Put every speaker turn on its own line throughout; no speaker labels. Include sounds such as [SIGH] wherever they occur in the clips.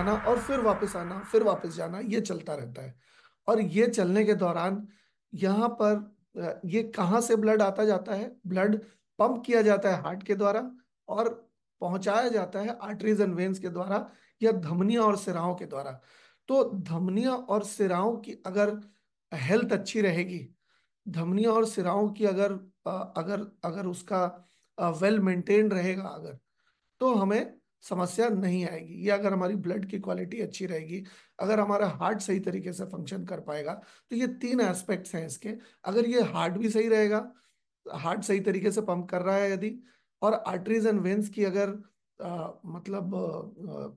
जाना और फिर वापस आना, फिर वापस जाना, ये चलता रहता है। और ये चलने के दौरान यहाँ पर ये कहाँ से ब्लड आता जाता है? ब्लड पंप किया जाता है हार्ट के द्वारा और पहुँचाया जाता है आर्टरीज एंड वेन्स के द्वारा या धमनिया और सिराओं के द्वारा। तो धमनिया और सिराओं की अगर हेल्थ अच्छी रहेगी, धमनिया और सिराओं की अगर अगर अगर उसका वेल मेंटेन रहेगा अगर तो हमें समस्या नहीं आएगी। या अगर हमारी ब्लड की क्वालिटी अच्छी रहेगी अगर हमारा हार्ट सही तरीके से फ़ंक्शन कर पाएगा तो ये तीन एस्पेक्ट्स हैं इसके। अगर ये हार्ट भी सही रहेगा हार्ट सही तरीके से पंप कर रहा है यदि और आर्टरीज एंड वेंस की अगर आ, मतलब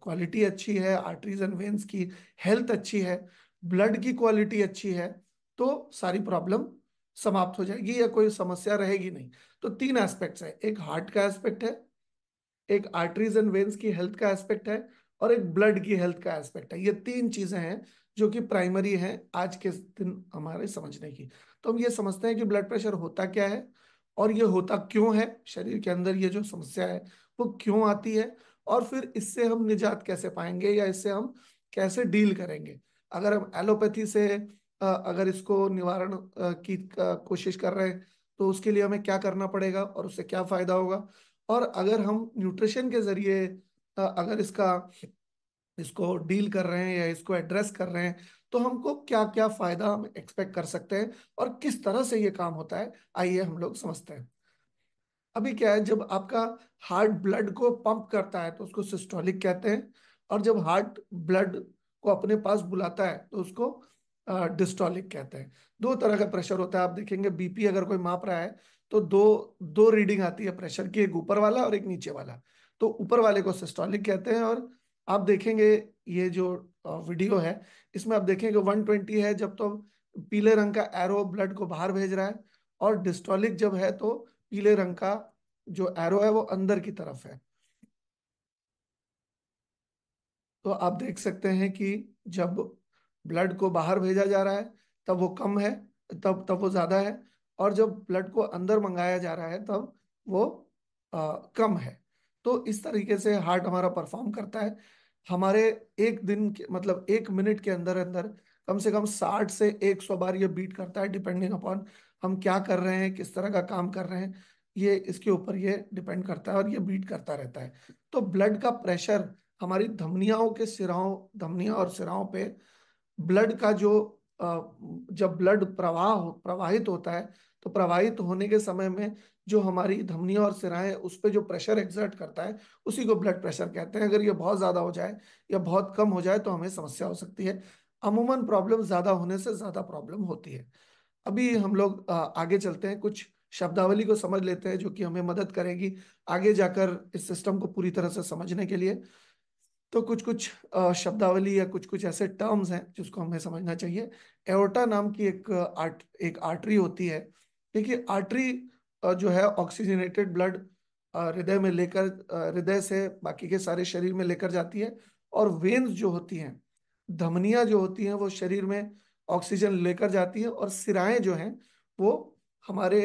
क्वालिटी अच्छी है आर्टरीज एंड वेंस की हेल्थ अच्छी है ब्लड की क्वालिटी अच्छी है तो सारी प्रॉब्लम समाप्त हो जाएगी या कोई समस्या रहेगी नहीं। तो तीन एस्पेक्ट्स है। एक हार्ट का एस्पेक्ट है एक आर्टरीज एंड वेन्स की हेल्थ का एस्पेक्ट है और एक ब्लड की हेल्थ का एस्पेक्ट है। ये तीन चीज़ें हैं जो कि प्राइमरी हैं आज के दिन हमारे समझने की। तो हम ये समझते हैं कि ब्लड प्रेशर होता क्या है और ये होता क्यों है? शरीर के अंदर ये जो समस्या है, वो क्यों आती है? और फिर इससे हम निजात कैसे पाएँगे या इससे हम कैसे डील करेंगे? अगर हम एलोपैथी से अगर इसको निवारण की कोशिश कर रहे हैं तो उसके लिए हमें क्या करना पड़ेगा और उससे क्या फ़ायदा होगा? और अगर हम न्यूट्रिशन के ज़रिए अगर इसका, इसको डील कर रहे हैं या इसको एड्रेस कर रहे हैं तो हमको क्या क्या फ़ायदा हम एक्सपेक्ट कर सकते हैं और किस तरह से ये काम होता है, आइए हम लोग समझते हैं। अभी क्या है, जब आपका हार्ट ब्लड को पंप करता है तो उसको सिस्टोलिक कहते हैं और जब हार्ट ब्लड को अपने पास बुलाता है तो उसको डिस्टोलिक कहते हैं। दो तरह का प्रेशर होता है, आप देखेंगे बीपी अगर कोई माप रहा है तो दो दो रीडिंग आती है प्रेशर की, एक ऊपर वाला और एक नीचे वाला। तो ऊपर वाले को सिस्टोलिक कहते हैं और आप देखेंगे ये जो वीडियो है, इसमें आप देखेंगे 120 है जब तो पीले रंग का एरो ब्लड को बाहर भेज रहा है और डिस्टोलिक जब है तो पीले रंग का जो एरो है वो अंदर की तरफ़ है। तो आप देख सकते हैं कि जब ब्लड को बाहर भेजा जा रहा है, तब वो कम है, तब तब वो ज़्यादा है और जब ब्लड को अंदर मंगाया जा रहा है तब वो आ, कम है। तो इस तरीके से हार्ट हमारा परफॉर्म करता है। हमारे एक दिन के मतलब एक मिनट के अंदर अंदर कम से कम साठ से एक सौ बार ये बीट करता है डिपेंडिंग अपॉन हम क्या कर रहे हैं किस तरह का काम कर रहे हैं ये इसके ऊपर ये डिपेंड करता है और ये बीट करता रहता है। तो ब्लड का प्रेशर हमारी धमनियाओं के सिराओं धमनिया और सिराओं पे ब्लड का जो जब ब्लड प्रवाह, प्रवाहित होता है तो प्रवाहित होने के समय में जो हमारी धमनिया और सिराएँ उस पर जो प्रेशर एग्जर्ट करता है, उसी को ब्लड प्रेशर कहते हैं। अगर ये बहुत ज़्यादा हो जाए या बहुत कम हो जाए तो हमें समस्या हो सकती है। अमूमन प्रॉब्लम ज़्यादा होने से ज़्यादा प्रॉब्लम होती है। अभी हम लोग आगे चलते हैं, कुछ शब्दावली को समझ लेते हैं, जो कि हमें मदद करेगी आगे जाकर इस सिस्टम को पूरी तरह से समझने के लिए। तो कुछ कुछ शब्दावली या कुछ कुछ ऐसे टर्म्स हैं जिसको हमें समझना चाहिए। एओर्टा नाम की एक, आर्ट, एक आर्टरी होती है। देखिए आर्टरी जो है ऑक्सीजनेटेड ब्लड हृदय में लेकर हृदय से बाकी के सारे शरीर में लेकर जाती है और वेन्स जो होती हैं, धमनियाँ जो होती हैं वो शरीर में ऑक्सीजन लेकर जाती है और सिराएँ जो हैं वो हमारे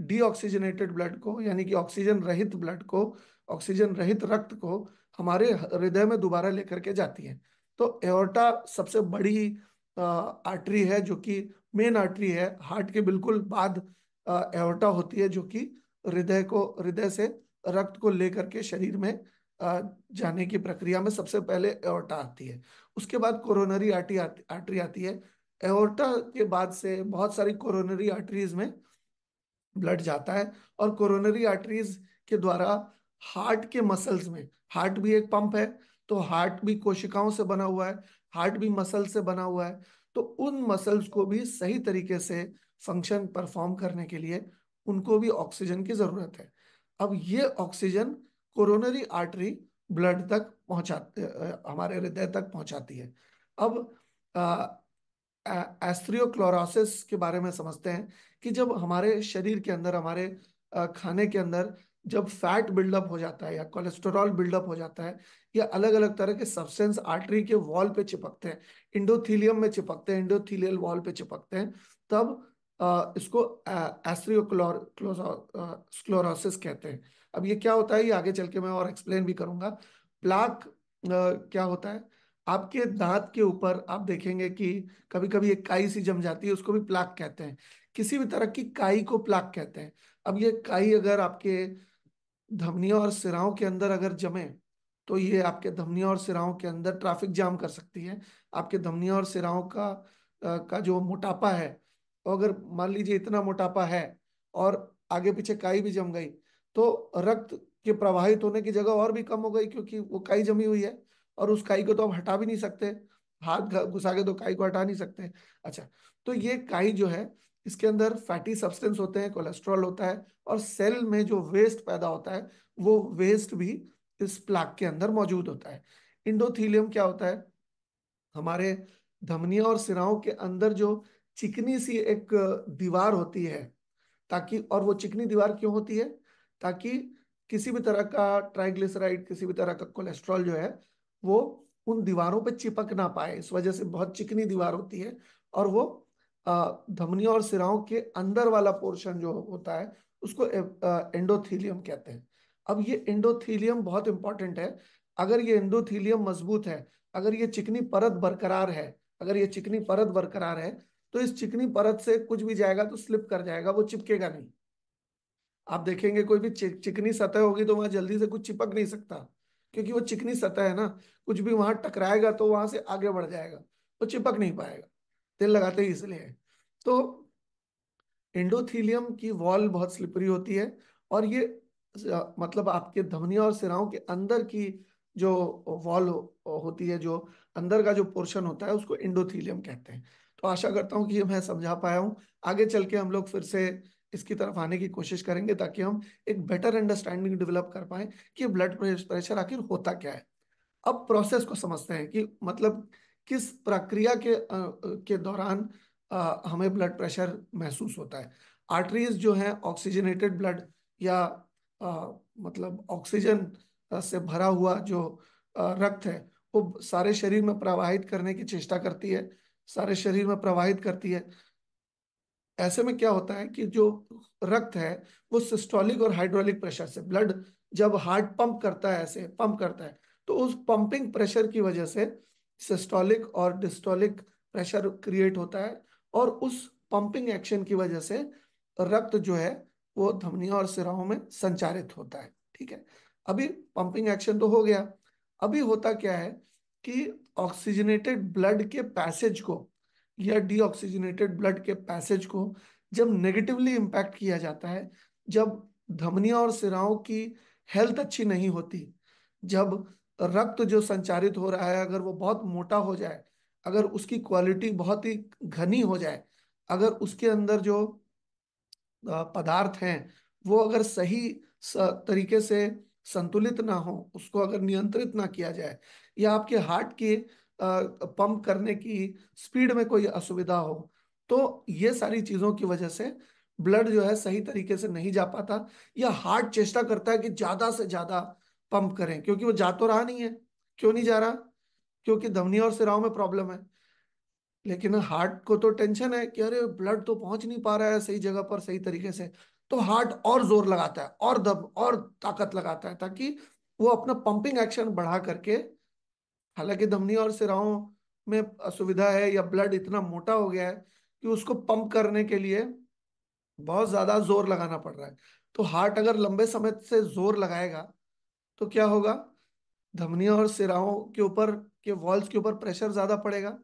डीऑक्सीजनेटेड ब्लड को, यानी कि ऑक्सीजन रहित ब्लड को ऑक्सीजन रहित रक्त को हमारे हृदय में दोबारा लेकर के जाती है। तो एओर्टा सबसे बड़ी आर्टरी है जो कि मेन आर्टरी है। हार्ट के बिल्कुल बाद एओर्टा होती है जो कि हृदय को, हृदय से रक्त को लेकर के शरीर में जाने की प्रक्रिया में सबसे पहले एओर्टा आती है। उसके बाद कोरोनरी आर्टी आर्टरी आती है। एओर्टा के बाद से बहुत सारी कोरोनरी आर्टरीज में ब्लड जाता है और कोरोनरी आर्टरीज के द्वारा हार्ट के मसल्स में, हार्ट भी एक पंप है तो हार्ट भी कोशिकाओं से बना हुआ है, हार्ट भी मसल से बना हुआ है तो उन मसल्स को भी सही तरीके से फ़ंक्शन परफॉर्म करने के लिए उनको भी ऑक्सीजन की ज़रूरत है। अब ये ऑक्सीजन कोरोनरी आर्टरी ब्लड तक पहुँचा, हमारे हृदय तक पहुंचाती है। अब एस्ट्रियोक्लोरोसिस के बारे में समझते हैं। कि जब हमारे शरीर के अंदर, हमारे खाने के अंदर जब फैट बिल्डअप हो जाता है या कोलेस्टेरॉल बिल्डअप हो जाता है, या अलग अलग तरह के सब्सटेंस आर्टरी के वॉल पे चिपकते हैं, इंडोथीलियम में चिपकते हैं, इंडोथीलियल वॉल पे चिपकते हैं, तब इसको एस्ट्रियोक्लोरोसिस कहते हैं। अब ये क्या होता है, ये आगे चल के मैं और एक्सप्लेन भी करूँगा। प्लाक क्या होता है, आपके दांत के ऊपर आप देखेंगे कि कभी कभी एक काई सी जम जाती है, उसको भी प्लाक कहते हैं। किसी भी तरह की काई को प्लाक कहते हैं। अब ये काई अगर आपके धमनियों और सिराओं के अंदर अगर जमे तो ये आपके धमनियों और सिराओं के अंदर ट्रैफ़िक जाम कर सकती है। आपके धमनियों और सिराओं का का जो मोटापा है अगर मान लीजिए इतना मोटापा है और आगे पीछे काई भी जम गई तो रक्त के प्रवाहित होने की जगह और भी कम हो गई क्योंकि वो काई जमी हुई है और उस काई को तो आप हटा भी नहीं सकते। हाथ घुसा के तो काई को हटा नहीं सकते। अच्छा तो ये काई जो है इसके अंदर फैटी सब्सटेंस होते हैं कोलेस्ट्रॉल होता है और सेल में जो वेस्ट पैदा होता है, वो वेस्ट भी इस प्लाक के अंदर मौजूद होता है। इंडोथीलियम क्या होता है? हमारे धमनियों और सिराओं के अंदर जो चिकनी सी एक दीवार होती है, ताकि, और वो चिकनी दीवार क्यों होती है? ताकि किसी भी तरह का ट्राइग्लिसराइड किसी भी तरह का कोलेस्ट्रॉल जो है, वो उन दीवारों पे चिपक ना पाए। इस वजह से बहुत चिकनी दीवार होती है और वो धमनियों और सिराओं के अंदर वाला पोर्शन जो होता है, उसको एंडोथीलियम कहते हैं। अब ये एंडोथीलियम बहुत इंपॉर्टेंट है। अगर ये एंडोथीलियम मज़बूत है, अगर ये चिकनी परत बरकरार है, अगर ये चिकनी परत बरकरार है तो इस चिकनी परत से कुछ भी जाएगा तो स्लिप कर जाएगा, वो चिपकेगा नहीं। आप देखेंगे कोई भी चिकनी सतह होगी तो वहाँ जल्दी से कुछ चिपक नहीं सकता, क्योंकि वो चिकनी सतह है ना, कुछ भी वहाँ टकराएगा तो वहाँ से आगे बढ़ जाएगा, वो चिपक नहीं पाएगा। तेल लगाते ही इसलिए। तो एंडोथीलियम की वॉल बहुत स्लिपरी होती है और ये मतलब आपके धमनियों और सिराओं के अंदर की जो वॉल हो, होती है जो अंदर का जो पोर्शन होता है उसको एंडोथीलियम कहते हैं। तो आशा करता हूँ कि ये मैं समझा पाया हूँ। आगे चल के हम लोग फिर से इसकी तरफ़ आने की कोशिश करेंगे ताकि हम एक बेटर अंडरस्टैंडिंग डेवलप कर पाए कि ब्लड प्रेशर आखिर होता क्या है। अब प्रोसेस को समझते हैं कि मतलब किस प्रक्रिया के के दौरान हमें ब्लड प्रेशर महसूस होता है। आर्टरीज जो है ऑक्सीजनेटेड ब्लड या आ, मतलब ऑक्सीजन से भरा हुआ जो रक्त है वो सारे शरीर में प्रवाहित करने की चेष्टा करती है सारे शरीर में प्रवाहित करती है। ऐसे में क्या होता है कि जो रक्त है वो सिस्टोलिक और हाइड्रोलिक प्रेशर से ब्लड जब हार्ट पंप करता है ऐसे पंप करता है तो उस पंपिंग प्रेशर की वजह से सिस्टोलिक और डिस्टोलिक प्रेशर क्रिएट होता है। और उस पंपिंग एक्शन की वजह से रक्त जो है, वो धमनियों और सिराओं में संचारित होता है, ठीक है? अभी पंपिंग एक्शन तो हो गया। अभी होता क्या है कि ऑक्सीजनेटेड ब्लड के पैसेज को या डीऑक्सीजनेटेड ब्लड के पैसेज को जब नेगेटिवली इम्पैक्ट किया जाता है, जब धमनियों और सिराओं की हेल्थ अच्छी नहीं होती, जब रक्त जो संचारित हो रहा है, अगर वो बहुत मोटा हो जाए अगर उसकी क्वालिटी बहुत ही घनी हो जाए, अगर उसके अंदर जो पदार्थ हैं, वो अगर सही तरीके से संतुलित ना हो, उसको अगर नियंत्रित ना किया जाए, या आपके हार्ट के पंप करने की स्पीड में कोई असुविधा हो तो ये सारी चीज़ों की वजह से ब्लड जो है सही तरीके से नहीं जा पाता, या हार्ट चेष्टा करता है कि ज़्यादा से ज़्यादा पंप करें, क्योंकि वो जा तो रहा नहीं है, क्यों नहीं जा रहा? क्योंकि धमनी और सिराओं में प्रॉब्लम है। लेकिन हार्ट को तो टेंशन है कि अरे ब्लड तो पहुँच नहीं पा रहा है सही जगह पर, सही तरीके से। तो हार्ट और ज़ोर लगाता है, और दब, और ताकत लगाता है, ताकि वो अपना पंपिंग एक्शन बढ़ा करके, हालाँकि धमनी और सिराओं में असुविधा है या ब्लड इतना मोटा हो गया है कि उसको पंप करने के लिए बहुत ज़्यादा ज़ोर लगाना पड़ रहा है। तो हार्ट अगर लंबे समय से ज़ोर लगाएगा तो क्या होगा? धमनियों और सिराओं के ऊपर के वॉल्स के ऊपर प्रेशर ज़्यादा पड़ेगा।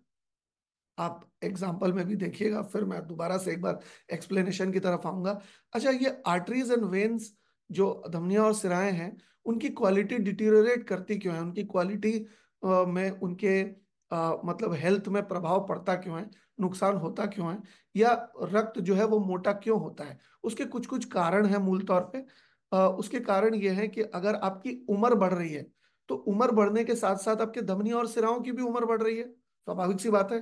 आप एग्ज़ाम्पल में भी देखिएगा फिर मैं दोबारा से एक बार एक्सप्लेनेशन की तरफ़ आऊँगा। अच्छा ये आर्टरीज एंड वेन्स जो धमनियाँ और सिराएँ हैं उनकी क्वालिटी डिटीरियोरेट करती क्यों है? उनकी क्वालिटी में उनके आ, मतलब हेल्थ में प्रभाव पड़ता क्यों है? नुकसान होता क्यों है? या रक्त जो है वो मोटा क्यों होता है? उसके कुछ कुछ कारण है मूल तौर पे। आ, उसके कारण ये है कि अगर आपकी उम्र बढ़ रही है तो उम्र बढ़ने के साथ साथ आपके धमनी और सिराओं की भी उम्र बढ़ रही है। स्वाभाविक सी बात है।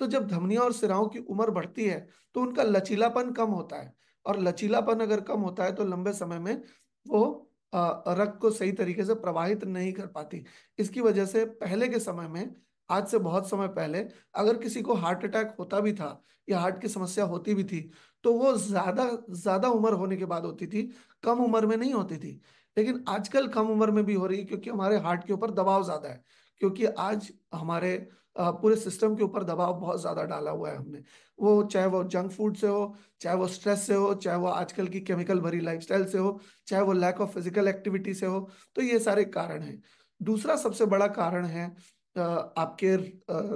तो जब धमनियों और सिराओं की उम्र बढ़ती है तो उनका लचीलापन कम होता है और लचीलापन अगर कम होता है तो लंबे समय में वो रक्त को सही तरीके से प्रवाहित नहीं कर पाती। इसकी वजह से पहले के समय में, आज से बहुत समय पहले, अगर किसी को हार्ट अटैक होता भी था या हार्ट की समस्या होती भी थी तो वो ज़्यादा ज़्यादा उम्र होने के बाद होती थी, कम उम्र में नहीं होती थी। लेकिन आजकल कम उम्र में भी हो रही है क्योंकि हमारे हार्ट के ऊपर दबाव ज़्यादा है, क्योंकि आज हमारे पूरे सिस्टम के ऊपर दबाव बहुत ज़्यादा डाला हुआ है हमने। वो चाहे वो जंक फ़ूड से हो, चाहे वो स्ट्रेस से हो, चाहे वो आजकल की केमिकल भरी लाइफस्टाइल से हो, चाहे वो लैक ऑफ़ फ़िज़िकल एक्टिविटी से हो तो ये सारे कारण हैं। दूसरा सबसे बड़ा कारण है आपके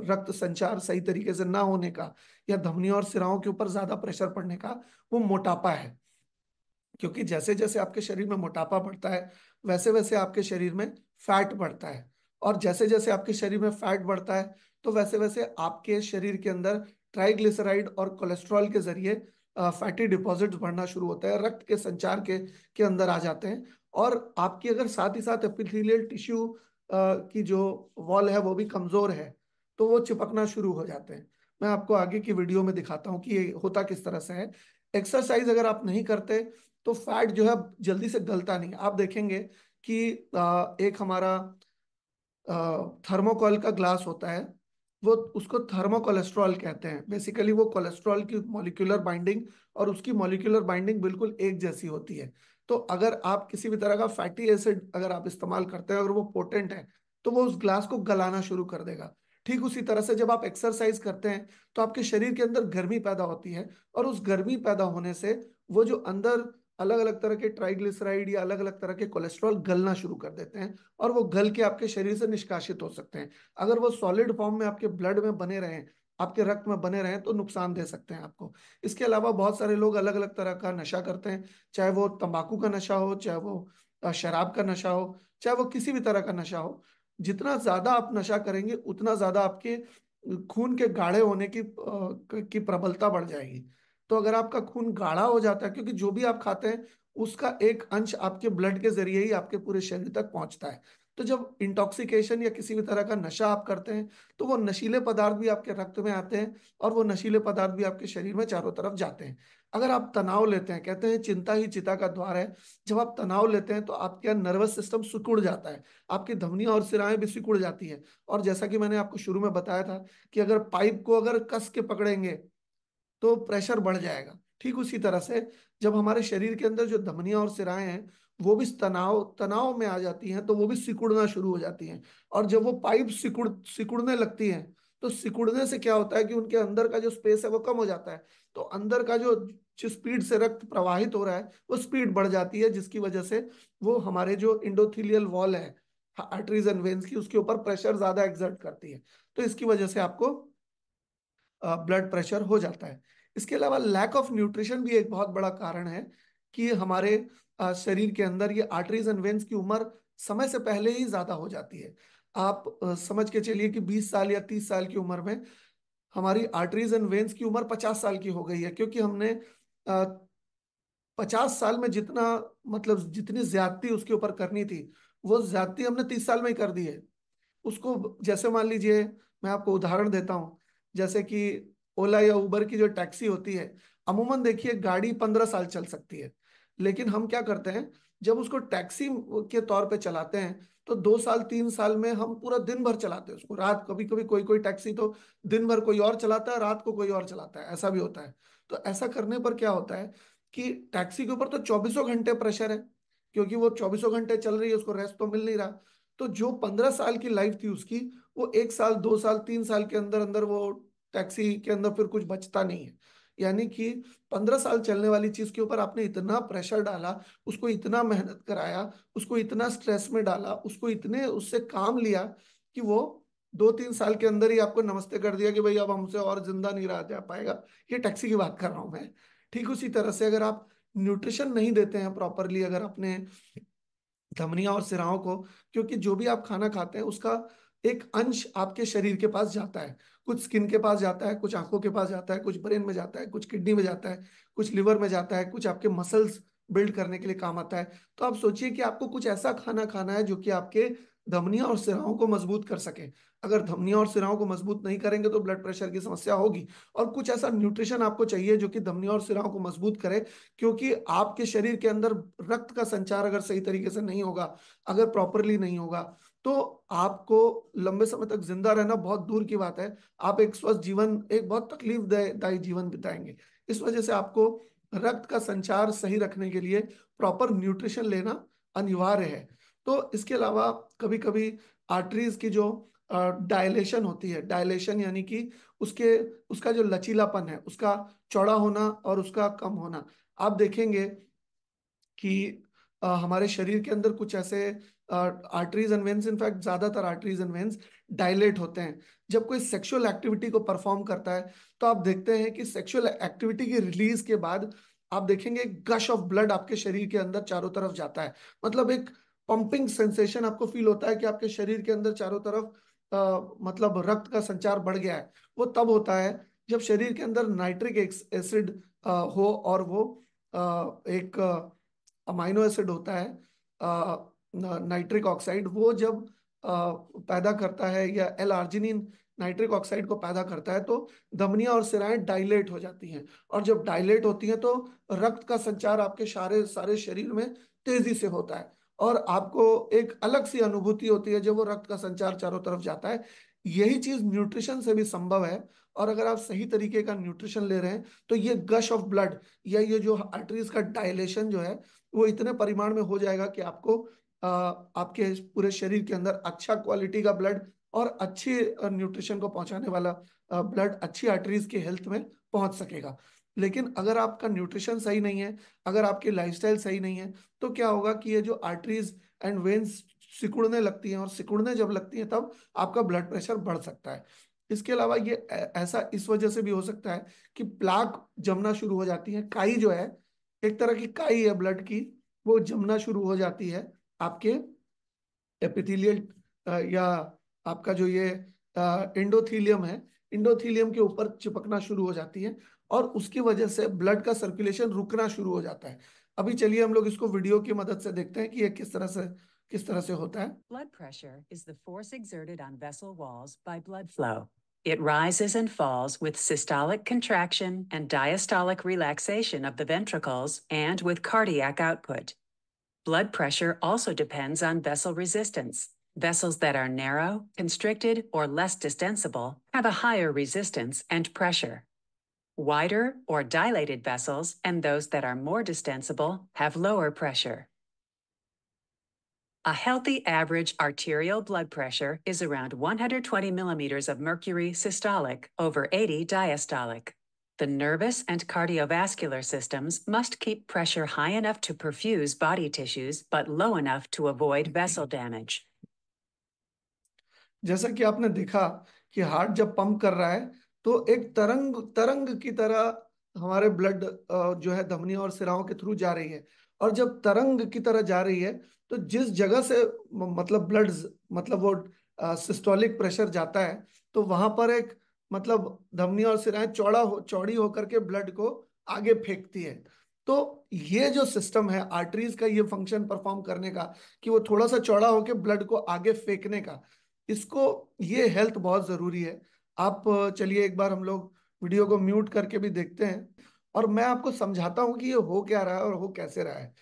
रक्त संचार सही तरीके से ना होने का या धमनियों और सिराओं के ऊपर ज़्यादा प्रेशर पड़ने का वो मोटापा है। क्योंकि जैसे जैसे आपके शरीर में मोटापा बढ़ता है, वैसे वैसे आपके शरीर में फैट बढ़ता है। और जैसे जैसे आपके शरीर में फैट बढ़ता है तो वैसे वैसे आपके शरीर के अंदर ट्राइग्लिसराइड और कोलेस्ट्रॉल के ज़रिए फैटी डिपॉजिट्स बढ़ना शुरू होता है, रक्त के संचार के के अंदर आ जाते हैं। और आपकी अगर साथ ही साथ एपिथेलियल टिश्यू की जो वॉल है वो भी कमज़ोर है तो वो चिपकना शुरू हो जाते हैं। मैं आपको आगे की वीडियो में दिखाता हूँ कि ये होता किस तरह से है। एक्सरसाइज अगर आप नहीं करते तो फैट जो है जल्दी से गलता नहीं आप देखेंगे कि एक हमारा थर्मोकॉल का ग्लास होता है, वो उसको थर्मोकोलेस्ट्रॉल कहते हैं। बेसिकली वो कोलेस्ट्रॉल की मॉलिक्यूलर बाइंडिंग और उसकी मॉलिक्यूलर बाइंडिंग बिल्कुल एक जैसी होती है। तो अगर आप किसी भी तरह का फैटी एसिड अगर आप इस्तेमाल करते हैं, अगर वो पोटेंट है तो वो उस ग्लास को गलाना शुरू कर देगा। ठीक उसी तरह से जब आप एक्सरसाइज करते हैं तो आपके शरीर के अंदर गर्मी पैदा होती है और उस गर्मी पैदा होने से वो जो अंदर अलग अलग तरह के ट्राइग्लिसराइड या अलग अलग तरह के कोलेस्ट्रॉल गलना शुरू कर देते हैं और वो गल के आपके शरीर से निष्कासित हो सकते हैं। अगर वो सॉलिड फॉर्म में आपके ब्लड में बने रहें, आपके रक्त में बने रहें तो नुकसान दे सकते हैं आपको। इसके अलावा बहुत सारे लोग अलग अलग तरह का नशा करते हैं, चाहे वो तंबाकू का नशा हो, चाहे वो शराब का नशा हो, चाहे वो किसी भी तरह का नशा हो, जितना ज़्यादा आप नशा करेंगे, उतना ज़्यादा आपके खून के गाढ़े होने की की प्रबलता बढ़ जाएगी। तो अगर आपका खून गाढ़ा हो जाता है, क्योंकि जो भी आप खाते हैं, उसका एक अंश आपके ब्लड के ज़रिए ही आपके पूरे शरीर तक पहुँचता है। तो जब इंटॉक्सिकेशन या किसी भी तरह का नशा आप करते हैं तो वो नशीले पदार्थ भी आपके रक्त में आते हैं और वो नशीले पदार्थ भी आपके शरीर में चारों तरफ़ जाते हैं। अगर आप तनाव लेते हैं, कहते हैं चिंता ही चिता का द्वार है, जब आप तनाव लेते हैं तो आपके नर्वस सिस्टम सिकुड़ जाता है, आपकी धमनियाँ और सिराएँ भी सिकुड़ जाती है। और जैसा कि मैंने आपको शुरू में बताया था कि अगर पाइप को अगर कस के पकड़ेंगे तो प्रेशर बढ़ जाएगा। ठीक उसी तरह से जब हमारे शरीर के अंदर जो धमनियाँ और सिराएँ हैं, वो भी तनाव तनाव में आ जाती हैं तो वो भी सिकुड़ना शुरू हो जाती हैं। और जब वो पाइप सिकुड़, सिकुड़ने लगती हैं तो सिकुड़ने से क्या होता है कि उनके अंदर का जो स्पेस है वो कम हो जाता है। तो अंदर का जो जिस स्पीड से रक्त प्रवाहित हो रहा है, वो स्पीड बढ़ जाती है, जिसकी वजह से वो हमारे जो इंडोथिलियल वॉल है आर्टरीज एंड वेन्स की, उसके ऊपर प्रेशर ज़्यादा एग्जर्ट करती है। तो इसकी वजह से आपको ब्लड प्रेशर हो जाता है। इसके अलावा लैक ऑफ़ न्यूट्रिशन भी एक बहुत बड़ा कारण है कि हमारे शरीर के अंदर ये आर्टरीज एंड वेन्स की उम्र समय से पहले ही ज़्यादा हो जाती है। आप समझ के चलिए कि 20 साल या 30 साल की उम्र में हमारी आर्टरीज एंड वेन्स की उम्र 50 साल की हो गई है, क्योंकि हमने पचास साल में जितना मतलब जितनी ज्यादती उसके ऊपर करनी थी, वो ज्यादती हमने तीस साल में ही कर दी है। उसको जैसे मान लीजिए, मैं आपको उदाहरण देता हूँ। जैसे कि ओला या उबर की जो टैक्सी होती है, अमूमन देखिए गाड़ी पंद्रह साल चल सकती है। लेकिन हम क्या करते हैं, जब उसको टैक्सी के तौर पे चलाते हैं तो दो साल, तीन साल में हम पूरा दिन भर चलाते हैं उसको। रात कभी कभी कोई कोई टैक्सी तो दिन भर कोई और चलाता है, रात को कोई और चलाता है, ऐसा भी होता है। तो ऐसा करने पर क्या होता है कि टैक्सी के ऊपर तो चौबीसों घंटे प्रेशर है, क्योंकि वो चौबीसों घंटे चल रही है, उसको रेस्ट तो मिल नहीं रहा। तो जो पंद्रह साल की लाइफ थी उसकी, वो एक साल, दो साल, तीन साल के अंदर अंदर वो टैक्सी के अंदर फिर कुछ बचता नहीं है। यानी कि पंद्रह साल चलने वाली चीज़ के ऊपर आपने इतना प्रेशर डाला, उसको इतना मेहनत कराया, उसको इतना स्ट्रेस में डाला, उसको इतने, उससे काम लिया कि वो दो तीन साल के अंदर ही आपको नमस्ते कर दिया कि भाई अब हमसे और ज़िंदा नहीं रहा जा पाएगा। ये टैक्सी की बात कर रहा हूँ मैं। ठीक उसी तरह से अगर आप न्यूट्रिशन नहीं देते हैं प्रॉपरली, अगर अपने धमनिया और सिराओं को, क्योंकि जो भी आप खाना खाते हैं, उसका एक अंश आपके शरीर के पास जाता है। कुछ स्किन के पास जाता है, कुछ आँखों के पास जाता है, कुछ ब्रेन में जाता है, कुछ किडनी में जाता है, कुछ लिवर में जाता है, कुछ आपके मसल्स बिल्ड करने के लिए काम आता है। तो आप सोचिए कि आपको कुछ ऐसा खाना खाना है जो कि आपके धमनिया और सिराओं को मज़बूत कर सके। अगर धमनियों और सिराओं को मज़बूत नहीं करेंगे तो ब्लड प्रेशर की समस्या होगी। और कुछ ऐसा न्यूट्रिशन आपको चाहिए जो कि धमनिया और सिराओं को मज़बूत करे, क्योंकि आपके शरीर के अंदर रक्त का संचार अगर सही तरीके से नहीं होगा, अगर प्रॉपरली नहीं होगा तो आपको लंबे समय तक ज़िंदा रहना बहुत दूर की बात है। आप एक स्वस्थ जीवन, एक बहुत तकलीफ़ दायी जीवन बिताएँगे। इस वजह से आपको रक्त का संचार सही रखने के लिए प्रॉपर न्यूट्रिशन लेना अनिवार्य है। तो इसके अलावा कभी कभी आर्टरीज की जो डायलेशन होती है। डायलेशन यानी कि उसके उसका जो लचीलापन है उसका चौड़ा होना और उसका कम होना। आप देखेंगे कि आ, हमारे शरीर के अंदर कुछ ऐसे arteries and veins in fact ज़्यादातर आर्टरीज एंड वेंस डायलेट होते हैं। जब कोई सेक्सुअल एक्टिविटी को परफॉर्म करता है तो आप देखते हैं कि सेक्सुअल एक्टिविटी की रिलीज़ के बाद आप देखेंगे गश ऑफ़ ब्लड आपके शरीर के अंदर चारों तरफ़ जाता है। मतलब एक पंपिंग सेंसेशन आपको फील होता है कि आपके शरीर के अंदर चारों तरफ़ मतलब रक्त का संचार बढ़ गया है, वो तब होता है जब शरीर के अंदर नाइट्रिक एसिड हो और वो एक अमाइनो एसिड होता है नाइट्रिक ऑक्साइड, वो जब पैदा करता है या एल आर्जिनिन नाइट्रिक ऑक्साइड को पैदा करता है तो धमनियाँ और सिराएँ डायलेट हो जाती हैं और जब डायलेट होती हैं तो रक्त का संचार आपके सारे सारे शरीर में तेज़ी से होता है। और आपको एक अलग सी अनुभूति होती है जब वो रक्त का संचार चारों तरफ़ जाता है। यही चीज़ न्यूट्रिशन से भी संभव है और अगर आप सही तरीके का न्यूट्रिशन ले रहे हैं तो ये गश ऑफ़ ब्लड या ये जो आर्टरीज का डायलेशन जो है वो इतने परिमाण में हो जाएगा कि आपको आ, आपके पूरे शरीर के अंदर अच्छा क्वालिटी का ब्लड और अच्छी न्यूट्रिशन को पहुँचाने वाला ब्लड अच्छी आर्टरीज की हेल्थ में पहुँच सकेगा। लेकिन अगर आपका न्यूट्रिशन सही नहीं है, अगर आपकी लाइफस्टाइल सही नहीं है तो क्या होगा कि ये जो आर्टरीज एंड वेन्स सिकुड़ने लगती हैं और सिकुड़ने जब लगती हैं, तब आपका ब्लड प्रेशर बढ़ सकता है। इसके अलावा ये ऐसा इस वजह से भी हो सकता है कि प्लाक जमना शुरू हो जाती है, काई जो है, एक तरह की काई है ब्लड की, वो जमना शुरू हो जाती है आपके एपिथीलियल या आपका जो ये इंडोथीलियम है इंडोथीलियम के ऊपर चिपकना शुरू हो जाती है और उसकी वजह से ब्लड का सर्कुलेशन रुकना शुरू हो जाता है। अभी चलिए हम लोग इसको वीडियो की मदद से देखते हैं कि ये किस तरह से किस तरह से होता है।
Blood pressure is the force exerted on vessel walls by blood flow it rises and falls with systolic contraction and diastolic relaxation of the ventricles and with cardiac output blood pressure also depends on vessel resistance Vessels that are narrow, constricted, or less distensible have a higher resistance and pressure. Wider or dilated vessels and those that are more distensible have lower pressure. A healthy average arterial blood pressure is around 120 millimeters of mercury systolic over 80 diastolic. The nervous and cardiovascular systems must keep pressure high enough to perfuse body tissues but low enough to avoid vessel damage.
जैसा कि आपने देखा कि heart जब pump कर रहा है तो एक तरंग तरंग की तरह हमारे ब्लड जो है धमनी और सिराओं के थ्रू जा रही है। और जब तरंग की तरह जा रही है तो जिस जगह से मतलब ब्लड मतलब वो सिस्टोलिक प्रेशर जाता है तो वहाँ पर एक मतलब धमनी और सिराएँ चौड़ा हो, चौड़ी होकर के ब्लड को आगे फेंकती है। तो ये जो सिस्टम है आर्टरीज का ये फ़ंक्शन परफॉर्म करने का, कि वो थोड़ा सा चौड़ा होकर ब्लड को आगे फेंकने का, इसको, ये हेल्थ बहुत ज़रूरी है। आप चलिए एक बार हम लोग वीडियो को म्यूट करके भी देखते हैं। और मैं आपको समझाता हूँ कि ये हो क्या रहा है और हो कैसे रहा है।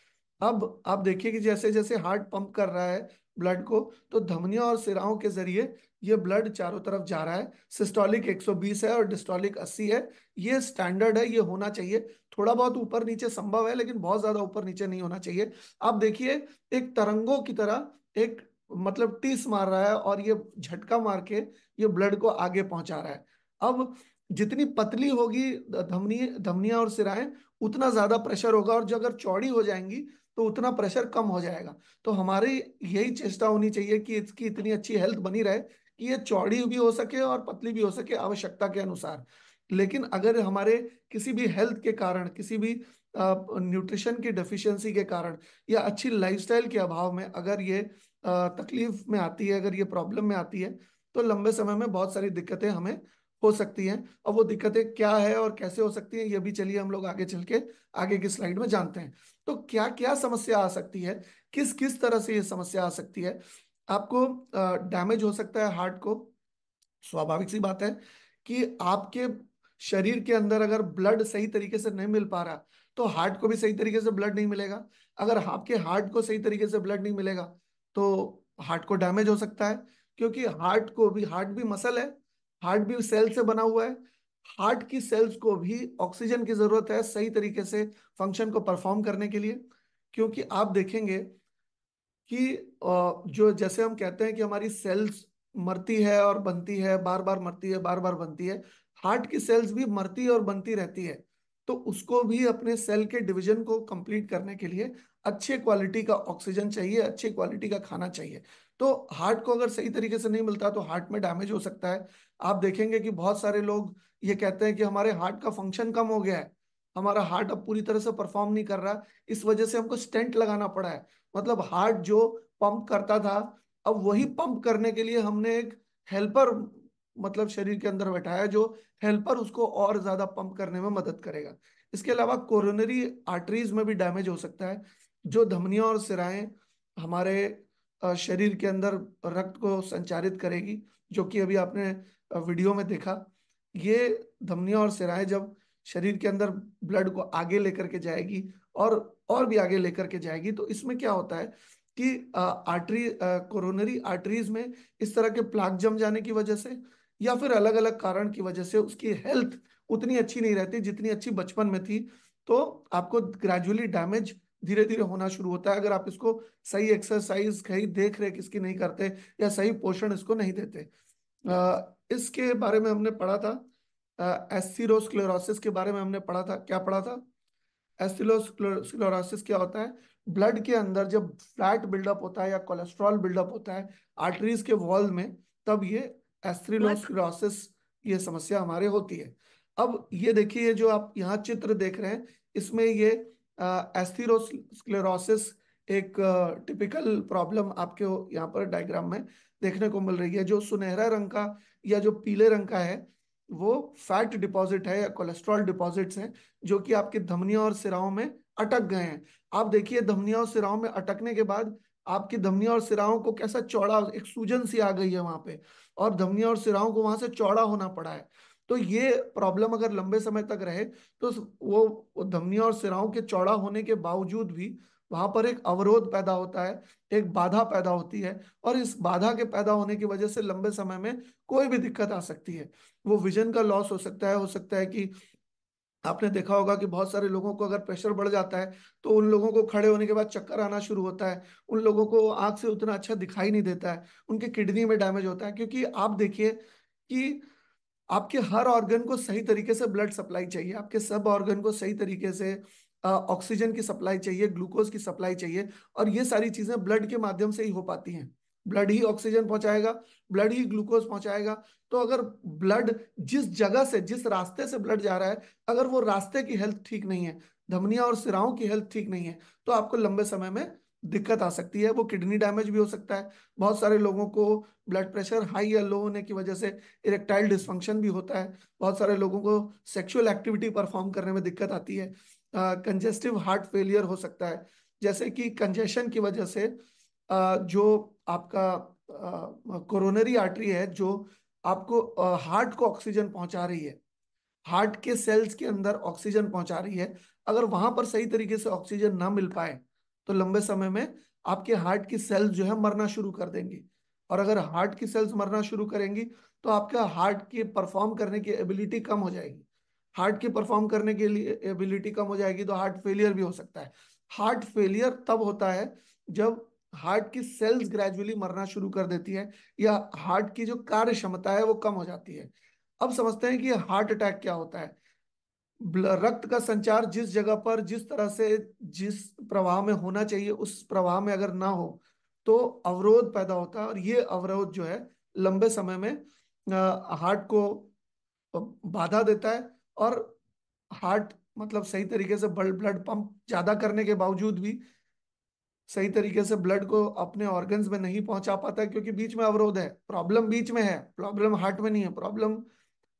अब आप देखिए कि जैसे जैसे हार्ट पंप कर रहा है ब्लड को तो धमनियों और सिराओं के ज़रिए ये ब्लड चारों तरफ़ जा रहा है। सिस्टोलिक 120 है और डिस्टोलिक 80 है। ये स्टैंडर्ड है, ये होना चाहिए। थोड़ा बहुत ऊपर नीचे संभव है, लेकिन बहुत ज़्यादा ऊपर नीचे नहीं होना चाहिए। आप देखिए, एक तरंगों की तरह एक मतलब टीस मार रहा है और ये झटका मार के ये ब्लड को आगे पहुँचा रहा है। अब जितनी पतली होगी धमनी, धमनियाँ और सिराएँ उतना ज़्यादा प्रेशर होगा और जो अगर चौड़ी हो जाएँगी तो उतना प्रेशर कम हो जाएगा। तो हमारी यही चेष्टा होनी चाहिए कि इसकी इतनी अच्छी हेल्थ बनी रहे कि ये चौड़ी भी हो सके और पतली भी हो सके आवश्यकता के अनुसार। लेकिन अगर हमारे किसी भी हेल्थ के कारण, किसी भी न्यूट्रिशन की डेफिशिएंसी के कारण या अच्छी लाइफस्टाइल के अभाव में अगर ये तकलीफ़ में आती है, अगर ये प्रॉब्लम में आती है तो लंबे समय में बहुत सारी दिक्कतें हमें हो सकती हैं। और वो दिक्कतें क्या है और कैसे हो सकती हैं, ये भी चलिए हम लोग आगे चल के, आगे की स्लाइड में जानते हैं। तो क्या क्या समस्या आ सकती है? किस किस तरह से ये समस्या आ सकती है? आपको डैमेज हो सकता है हार्ट को। स्वाभाविक सी बात है कि आपके शरीर के अंदर अगर ब्लड सही तरीके से नहीं मिल पा रहा तो हार्ट को भी सही तरीके से ब्लड नहीं मिलेगा। अगर आपके हार्ट को सही तरीके से ब्लड नहीं मिलेगा तो हार्ट को डैमेज हो सकता है, क्योंकि हार्ट को भी, हार्ट भी मसल है, हार्ट भी सेल से बना हुआ है। हार्ट की सेल्स को भी ऑक्सीजन की ज़रूरत है सही तरीके से फ़ंक्शन को परफॉर्म करने के लिए, क्योंकि आप देखेंगे कि जो जैसे हम कहते हैं कि हमारी सेल्स मरती है और बनती है बार बार मरती है बार बार बनती है, हार्ट की सेल्स भी मरती और बनती रहती है तो उसको भी अपने सेल के डिवीज़न को कंप्लीट करने के लिए अच्छे क्वालिटी का ऑक्सीजन चाहिए, अच्छी क्वालिटी का खाना चाहिए। तो हार्ट को अगर सही तरीके से नहीं मिलता तो हार्ट में डैमेज हो सकता है। आप देखेंगे कि बहुत सारे लोग ये कहते हैं कि हमारे हार्ट का फ़ंक्शन कम हो गया है। हमारा हार्ट अब पूरी तरह से परफॉर्म नहीं कर रहा। इस वजह से हमको स्टेंट लगाना पड़ा है। मतलब हार्ट जो पंप करता था, अब वही पंप करने के लिए हमने एक हेल्पर मतलब शरीर के अंदर बैठाया, जो हेल्पर उसको और ज़्यादा पंप करने में मदद करेगा। इसके अलावा कोरोनरी आर्टरीज में भी डैमेज हो सकता है। जो धमनियाँ और सिराएँ हमारे शरीर के अंदर रक्त को संचारित करेगी, जो कि अभी आपने वीडियो में देखा, ये धमनियाँ और सिराएँ जब शरीर के अंदर ब्लड को आगे लेकर के जाएगी और और भी आगे लेकर के जाएगी तो इसमें क्या होता है कि आर्टरी कोरोनरी आर्टरीज में इस तरह के प्लाक जम जाने की वजह से या फिर अलग अलग कारण की वजह से उसकी हेल्थ उतनी अच्छी नहीं रहती जितनी अच्छी बचपन में थी तो आपको ग्रेजुअली डैमेज धीरे धीरे होना शुरू होता है। अगर आप इसको सही एक्सरसाइज सही देख रेख इसकी नहीं करते या सही पोषण इसको नहीं देते। इसके बारे में हमने पढ़ा था। एस्थिरोस्क्लेरोसिस के बारे में हमने पढ़ा था। क्या पढ़ा था? एस्थिरोस्क्लेरोसिस क्या होता है? ब्लड के अंदर जब फैट बिल्डअप होता है या कोलेस्ट्रॉल बिल्डअप होता है आर्टरीज के वॉल में, तब ये एस्थिरोस्क्लेरोसिस ये समस्या हमारे होती है। अब ये देखिए जो आप यहाँ चित्र देख रहे हैं, इसमें ये एस्थिरोस्क्लेरोसिस एक टिपिकल प्रॉब्लम आपके यहाँ पर डायग्राम में देखने को मिल रही है। जो सुनहरा रंग का या जो पीले रंग का है, वो फैट डिपॉजिट है या कोलेस्ट्रॉल डिपॉजिट्स हैं, जो कि आपके धमनियों और सिराओं में अटक गए हैं। आप देखिए, धमनियों और सिराओं में अटकने के बाद आपकी धमनियों और सिराओं को कैसा चौड़ा, एक सूजन सी आ गई है वहाँ पे, और धमनियों और सिराओं को वहाँ से चौड़ा होना पड़ा है। तो ये प्रॉब्लम अगर लंबे समय तक रहे तो वो धमनियों और सिराओं के चौड़ा होने के बावजूद भी वहाँ पर एक अवरोध पैदा होता है, एक बाधा पैदा होती है और इस बाधा के पैदा होने की वजह से लंबे समय में कोई भी दिक्कत आ सकती है। वो विजन का लॉस हो सकता है, हो सकता है कि आपने देखा होगा कि बहुत सारे लोगों को अगर प्रेशर बढ़ जाता है तो उन लोगों को खड़े होने के बाद चक्कर आना शुरू होता है। उन लोगों को आँख से उतना अच्छा दिखाई नहीं देता है। उनके किडनी में डैमेज होता है। क्योंकि आप देखिए कि आपके हर ऑर्गन को सही तरीके से ब्लड सप्लाई चाहिए, आपके सब ऑर्गन को सही तरीके से ऑक्सीजन की सप्लाई चाहिए ग्लूकोज की सप्लाई चाहिए और ये सारी चीज़ें ब्लड के माध्यम से ही हो पाती हैं। ब्लड ही ऑक्सीजन पहुंचाएगा ब्लड ही ग्लूकोज पहुंचाएगा। तो अगर ब्लड जिस जगह से, जिस रास्ते से ब्लड जा रहा है, अगर वो रास्ते की हेल्थ ठीक नहीं है, धमनिया और सिराओं की हेल्थ ठीक नहीं है तो आपको लंबे समय में दिक्कत आ सकती है वो किडनी डैमेज भी हो सकता है। बहुत सारे लोगों को ब्लड प्रेशर हाई या लो होने की वजह से इरेक्टाइल डिस्फंक्शन भी होता है। बहुत सारे लोगों को सेक्सुअल एक्टिविटी परफॉर्म करने में दिक्कत आती है। कंजेस्टिव हार्ट फेलियर हो सकता है। जैसे कि कंजेशन की वजह से uh, जो आपका कोरोनरी uh, आर्टरी है जो आपको हार्ट uh, को ऑक्सीजन पहुँचा रही है हार्ट के सेल्स के अंदर ऑक्सीजन पहुँचा रही है अगर वहाँ पर सही तरीके से ऑक्सीजन ना मिल पाए तो लंबे समय में आपके हार्ट की सेल्स जो है मरना शुरू कर देंगी। और अगर हार्ट की सेल्स मरना शुरू करेंगी तो आपका हार्ट की परफॉर्म करने की एबिलिटी कम हो जाएगी। हार्ट की परफॉर्म करने के लिए एबिलिटी कम हो जाएगी तो हार्ट फेलियर भी हो सकता है। हार्ट फेलियर तब होता है जब हार्ट की सेल्स ग्रेजुअली मरना शुरू कर देती है, या हार्ट की जो कार्य क्षमता है वो कम हो जाती है। अब समझते हैं कि हार्ट अटैक क्या होता है। रक्त का संचार जिस जगह पर, जिस तरह से जिस प्रवाह में होना चाहिए, उस प्रवाह में अगर ना हो तो अवरोध पैदा होता है। और ये अवरोध जो है, लंबे समय में हार्ट को बाधा देता है और हार्ट मतलब सही तरीके से ब्लड ब्लड पंप ज़्यादा करने के बावजूद भी सही तरीके से ब्लड को अपने ऑर्गन्स में नहीं पहुँचा पाता है, क्योंकि बीच में अवरोध है। प्रॉब्लम बीच में है, प्रॉब्लम हार्ट में नहीं है। प्रॉब्लम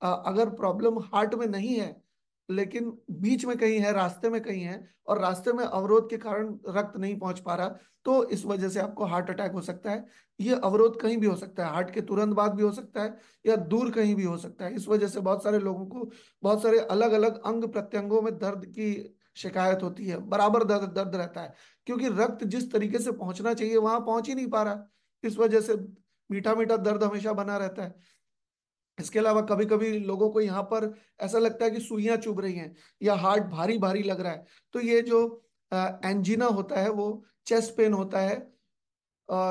अगर प्रॉब्लम हार्ट में नहीं है लेकिन बीच में कहीं है, रास्ते में कहीं है और रास्ते में अवरोध के कारण रक्त नहीं पहुँच पा रहा तो इस वजह से आपको हार्ट अटैक हो सकता है। ये अवरोध कहीं भी हो सकता है, हार्ट के तुरंत बाद भी हो सकता है या दूर कहीं भी हो सकता है। इस वजह से बहुत सारे लोगों को बहुत सारे अलग अलग अंग प्रत्यंगों में दर्द की शिकायत होती है, बराबर दर्द दर्द रहता है, क्योंकि रक्त जिस तरीके से पहुँचना चाहिए, वहाँ पहुँच ही नहीं पा रहा। इस वजह से मीठा मीठा दर्द हमेशा बना रहता है। इसके अलावा कभी कभी लोगों को यहाँ पर ऐसा लगता है कि सुइयाँ चुभ रही हैं या हार्ट भारी भारी लग रहा है। तो ये जो एंजिना होता है वो चेस्ट पेन होता है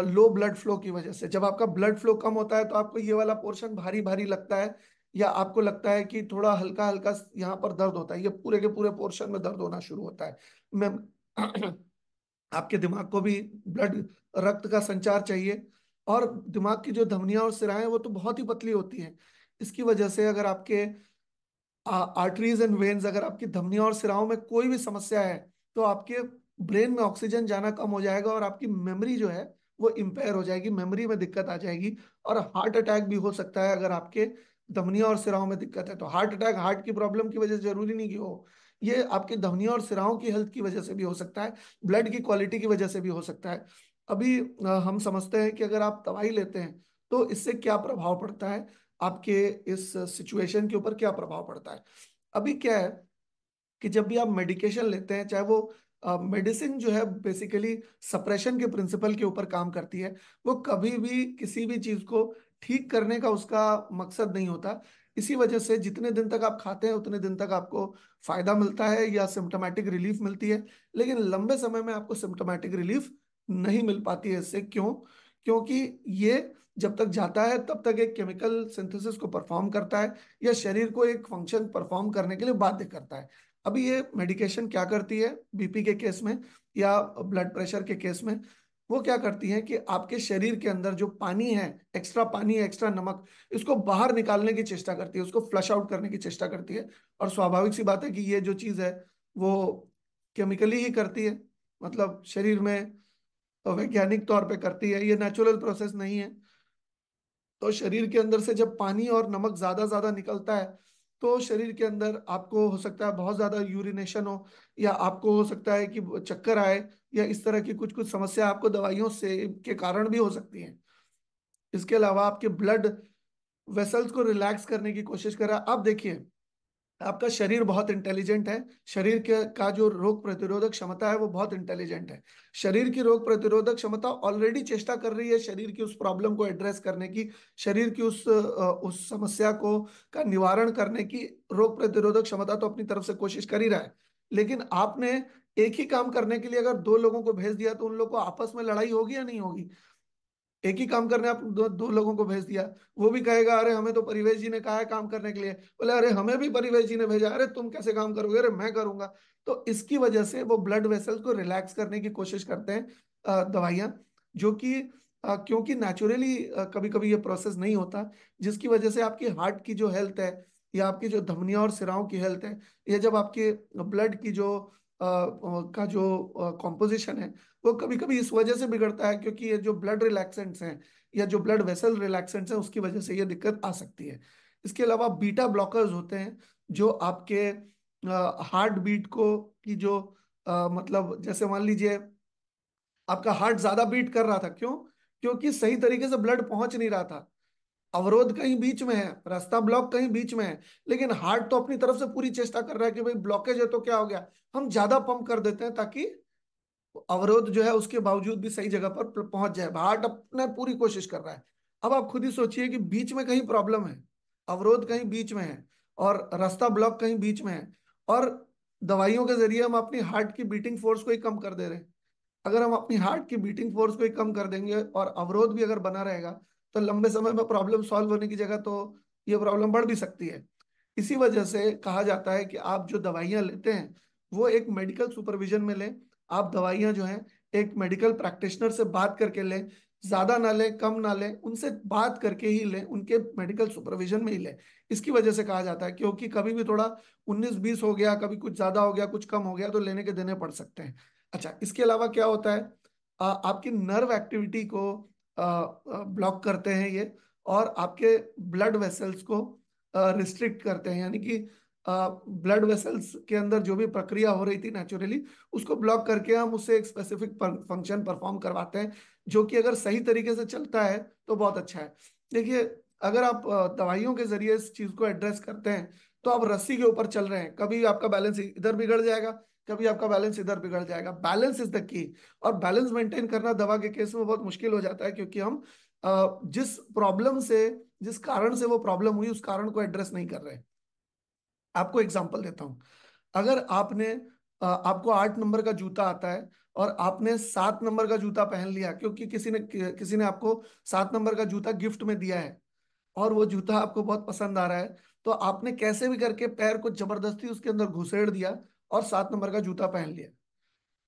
लो ब्लड फ्लो की वजह से। जब आपका ब्लड फ्लो कम होता है तो आपको ये वाला पोर्शन भारी भारी लगता है या आपको लगता है कि थोड़ा हल्का हल्का यहाँ पर दर्द होता है। ये पूरे के पूरे पोर्शन में दर्द होना शुरू होता है। मैं [CLEARS THROAT] आपके दिमाग को भी ब्लड, रक्त का संचार चाहिए और दिमाग की जो धमनियाँ और सिराएँ वो तो बहुत ही पतली होती हैं। इसकी वजह से अगर आपके आर्टरीज एंड वेन्स अगर आपकी धमनियों और सिराओं में कोई भी समस्या है तो आपके ब्रेन में ऑक्सीजन जाना कम हो जाएगा और आपकी मेमोरी जो है, वो इम्पेयर हो जाएगी मेमोरी में दिक्कत आ जाएगी और हार्ट अटैक भी हो सकता है अगर आपके धमनियों और सिराओं में दिक्कत है। तो हार्ट अटैक हार्ट की प्रॉब्लम की वजह से ज़रूरी नहीं कि हो ये आपके धमनियों और सिराओं की हेल्थ की वजह से भी हो सकता है ब्लड की क्वालिटी की वजह से भी हो सकता है। अभी हम समझते हैं कि अगर आप दवाई लेते हैं तो इससे क्या प्रभाव पड़ता है? आपके इस सिचुएशन के ऊपर क्या प्रभाव पड़ता है? अभी क्या है कि जब भी आप मेडिकेशन लेते हैं चाहे वो मेडिसिन uh, जो है बेसिकली सप्रेशन के प्रिंसिपल के ऊपर काम करती है वो कभी भी किसी भी चीज़ को ठीक करने का उसका मकसद नहीं होता। इसी वजह से जितने दिन तक आप खाते हैं उतने दिन तक आपको फ़ायदा मिलता है या सिम्टोमेटिक रिलीफ मिलती है। लेकिन लंबे समय में आपको सिम्टोमेटिक रिलीफ नहीं मिल पाती है। इससे क्यों? क्योंकि ये जब तक जाता है, तब तक एक केमिकल सिंथेसिस को परफॉर्म करता है या शरीर को एक फ़ंक्शन परफॉर्म करने के लिए बाध्य करता है। अभी ये मेडिकेशन क्या करती है? बीपी के केस में या ब्लड प्रेशर के केस में? वो क्या करती है कि आपके शरीर के अंदर जो पानी है एक्स्ट्रा पानी एक्स्ट्रा नमक, इसको बाहर निकालने की चेष्टा करती है, उसको फ्लश आउट करने की चेष्टा करती है। और स्वाभाविक सी बात है कि ये जो चीज़ है, वो केमिकली ही करती है। मतलब शरीर में वैज्ञानिक तौर पे करती है। ये नेचुरल प्रोसेस नहीं है। तो शरीर के अंदर से जब पानी और नमक ज़्यादा ज़्यादा निकलता है तो शरीर के अंदर आपको हो सकता है बहुत ज़्यादा यूरिनेशन हो, या आपको हो सकता है कि चक्कर आए, या इस तरह की कुछ कुछ समस्या आपको दवाइयों से के कारण भी हो सकती है। इसके अलावा आपके ब्लड वेसल्स को रिलैक्स करने की कोशिश करा आप देखिए आपका शरीर बहुत इंटेलिजेंट है। शरीर के, का जो रोग प्रतिरोधक क्षमता है, वो बहुत इंटेलिजेंट है। शरीर की रोग प्रतिरोधक क्षमता ऑलरेडी चेष्टा कर रही है शरीर की उस प्रॉब्लम को एड्रेस करने की, शरीर की उस उस समस्या को, का निवारण करने की रोग प्रतिरोधक क्षमता तो अपनी तरफ़ से कोशिश कर ही रहा है। लेकिन आपने एक ही काम करने के लिए अगर दो लोगों को भेज दिया तो उन लोगों को आपस में लड़ाई होगी या नहीं होगी? एक ही काम करने आप दो, दो लोगों को भेज दिया। वो भी कहेगा अरे हमें तो परिवेश जी ने कहा है काम करने के लिए। बोले अरे हमें भी परिवेश जी ने भेजा। अरे तुम कैसे काम करोगे? अरे मैं करूँगा। तो इसकी वजह से वो ब्लड वेसल्स को रिलैक्स करने की कोशिश करते हैं दवाइयाँ जो कि क्योंकि नेचुरली कभी कभी ये प्रोसेस नहीं होता जिसकी वजह से आपकी हार्ट की जो हेल्थ है या आपकी जो धमनिया और सिराओं की हेल्थ है या जब आपके ब्लड की जो आ, का जो कॉम्पोजिशन है वो कभी कभी इस वजह से बिगड़ता है क्योंकि ये जो ब्लड रिलैक्सेंट्स हैं या जो ब्लड वेसल रिलैक्सेंट्स हैं उसकी वजह से ये दिक्कत आ सकती है। इसके अलावा बीटा ब्लॉकर्स होते हैं जो आपके हार्ट बीट को की जो आ, मतलब जैसे मान लीजिए आपका हार्ट ज़्यादा बीट कर रहा था क्यों? क्योंकि सही तरीके से ब्लड पहुँच नहीं रहा था। अवरोध कहीं बीच में है रास्ता ब्लॉक कहीं बीच में है लेकिन हार्ट तो अपनी तरफ़ से पूरी चेष्टा कर रहा है कि भाई ब्लॉकेज है तो क्या हो गया? हम ज़्यादा पंप कर देते हैं ताकि अवरोध जो है उसके बावजूद भी सही जगह पर पहुँच जाए। हार्ट अपने पूरी कोशिश कर रहा है। अब आप खुद ही सोचिए कि बीच में कहीं प्रॉब्लम है। अवरोध कहीं बीच में है और रास्ता ब्लॉक कहीं बीच में है और दवाइयों के ज़रिए हम अपनी हार्ट की बीटिंग फोर्स को ही कम कर दे रहे हैं। अगर हम अपनी हार्ट की बीटिंग फोर्स को ही कम कर देंगे और अवरोध भी अगर बना रहेगा तो लंबे समय में प्रॉब्लम सॉल्व होने की जगह तो ये प्रॉब्लम बढ़ भी सकती है। इसी वजह से कहा जाता है कि आप जो दवाइयाँ लेते हैं वो एक मेडिकल सुपरविजन में लें। आप दवाइयाँ जो हैं एक मेडिकल प्रैक्टिशनर से बात करके लें ज़्यादा ना लें कम ना लें उनसे बात करके ही लें उनके मेडिकल सुपरविजन में ही लें। इसकी वजह से कहा जाता है क्योंकि कभी भी थोड़ा उन्नीस बीस हो गया कभी कुछ ज़्यादा हो गया कुछ कम हो गया तो लेने के देने पड़ सकते हैं। अच्छा इसके अलावा क्या होता है? आ, आपकी नर्व एक्टिविटी को ब्लॉक करते हैं ये और आपके ब्लड वेसल्स को रिस्ट्रिक्ट करते हैं यानी कि ब्लड वेसल्स के अंदर जो भी प्रक्रिया हो रही थी नेचुरली, उसको ब्लॉक करके हम उससे एक स्पेसिफिक फ़ंक्शन परफॉर्म करवाते हैं, जो कि अगर सही तरीके से चलता है तो बहुत अच्छा है। देखिए, अगर आप दवाइयों के ज़रिए इस चीज़ को एड्रेस करते हैं तो आप रस्सी के ऊपर चल रहे हैं। कभी आपका बैलेंस इधर बिगड़ जाएगा, कभी आपका बैलेंस इधर बिगड़ जाएगा। बैलेंस इज़ द की और बैलेंस मेंटेन करना दवा के केस में बहुत मुश्किल हो जाता है, क्योंकि हम जिस प्रॉब्लम से, जिस कारण से वो प्रॉब्लम हुई, उस कारण को एड्रेस नहीं कर रहे। आपको एग्ज़ाम्पल देता हूँ। अगर आपने आपको आठ नंबर का जूता आता है और आपने सात नंबर का जूता पहन लिया क्योंकि किसी ने किसी ने आपको सात नंबर का जूता गिफ्ट में दिया है और वो जूता आपको बहुत पसंद आ रहा है तो आपने कैसे भी करके पैर को ज़बरदस्ती उसके अंदर घुसेड़ दिया और सात नंबर का जूता पहन लिया।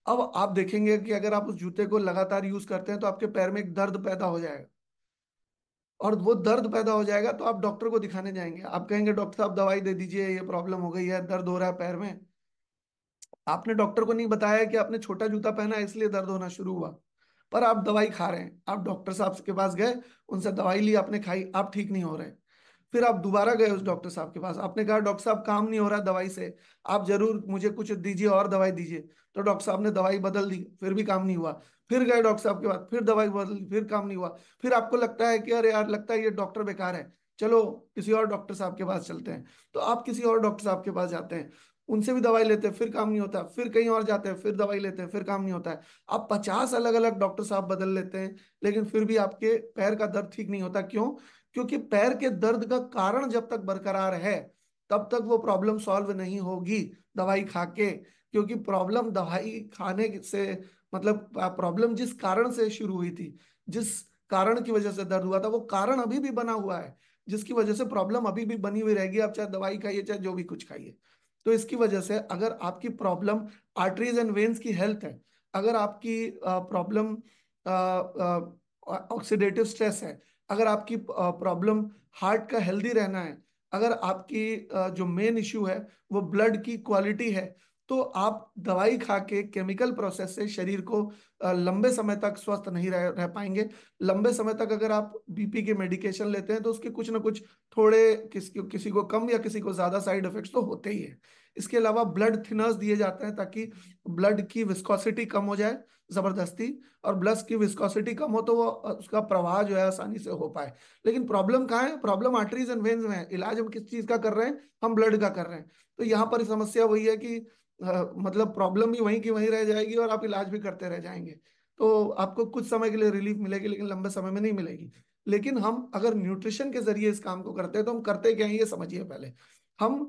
अब आप देखेंगे कि अगर आप उस जूते को लगातार यूज़ करते हैं तो आपके पैर में एक दर्द पैदा हो जाएगा। और वो दर्द पैदा हो जाएगा तो आप डॉक्टर को दिखाने जाएँगे। आप कहेंगे, डॉक्टर साहब, दवाई दे दीजिए, ये प्रॉब्लम हो गई है, दर्द हो रहा है पैर में। आपने डॉक्टर को नहीं बताया कि आपने छोटा जूता पहना है इसलिए दर्द होना शुरू हुआ। पर आप दवाई खा रहे हैं। आप डॉक्टर साहब के पास गए, उनसे दवाई ली, आपने खाई, आप ठीक नहीं हो रहे। फिर आप दोबारा गए उस डॉक्टर साहब के पास। आपने कहा, डॉक्टर साहब, काम नहीं हो रहा दवाई से। आप ज़रूर मुझे कुछ दीजिए और दवाई दीजिए। तो डॉक्टर साहब ने दवाई बदल दी, फिर भी काम नहीं हुआ। फिर गए डॉक्टर साहब के पास, फिर दवाई बदल फिर काम नहीं हुआ। फिर आपको लगता है कि, अरे यार, लगता है ये डॉक्टर बेकार है। चलो, किसी और डॉक्टर साहब के पास चलते हैं। तो आप किसी और डॉक्टर साहब के पास जाते हैं। उनसे भी दवाई लेते हैं, फिर काम नहीं होता। फिर कहीं और जाते हैं, फिर दवाई लेते हैं, फिर काम नहीं होता है। आप पचास अलग अलग डॉक्टर साहब बदल लेते हैं, लेकिन फिर भी आपके पैर का दर्द ठीक नहीं होता। क्यों? क्योंकि पैर के दर्द का कारण जब तक बरकरार है, तब तक वो प्रॉब्लम सॉल्व नहीं होगी दवाई खा के क्योंकि प्रॉब्लम दवाई खाने से मतलब प्रॉब्लम जिस कारण से शुरू हुई थी, जिस कारण की वजह से दर्द हुआ था, वो कारण अभी भी बना हुआ है, जिसकी वजह से प्रॉब्लम अभी भी बनी हुई रहेगी। आप चाहे दवाई खाइए, चाहे जो भी कुछ खाइए। तो इसकी वजह से अगर आपकी प्रॉब्लम आर्टरीज एंड वेन्स की हेल्थ है, अगर आपकी प्रॉब्लम ऑक्सीडेटिव स्ट्रेस है अगर आपकी प्रॉब्लम हार्ट का हेल्दी रहना है, अगर आपकी जो मेन इश्यू है, वो ब्लड की क्वालिटी है तो आप दवाई खा के केमिकल प्रोसेस से शरीर को लंबे समय तक स्वस्थ नहीं रह, रह पाएँगे। लंबे समय तक अगर आप बीपी के मेडिकेशन लेते हैं तो उसके कुछ ना कुछ थोड़े किसी किसी को कम या किसी को ज़्यादा साइड इफेक्ट्स तो होते ही है। इसके अलावा ब्लड थिनर्स दिए जाते हैं ताकि ब्लड की विस्कोसिटी कम हो जाए ज़बरदस्ती और ब्लड की विस्कोसिटी कम हो तो वो उसका प्रवाह जो है आसानी से हो पाए। लेकिन प्रॉब्लम कहाँ है? प्रॉब्लम आर्टरीज एंड वेन्स में है। इलाज हम किस चीज़ का कर रहे हैं? हम ब्लड का कर रहे हैं। तो यहाँ पर समस्या वही है कि मतलब प्रॉब्लम भी वहीं की वहीं रह जाएगी और आप इलाज भी करते रह जाएँगे। तो आपको कुछ समय के लिए रिलीफ मिलेगी, लेकिन लंबे समय में नहीं मिलेगी। लेकिन हम अगर न्यूट्रिशन के ज़रिए इस काम को करते हैं तो हम करते क्या है, ये समझिए पहले। हम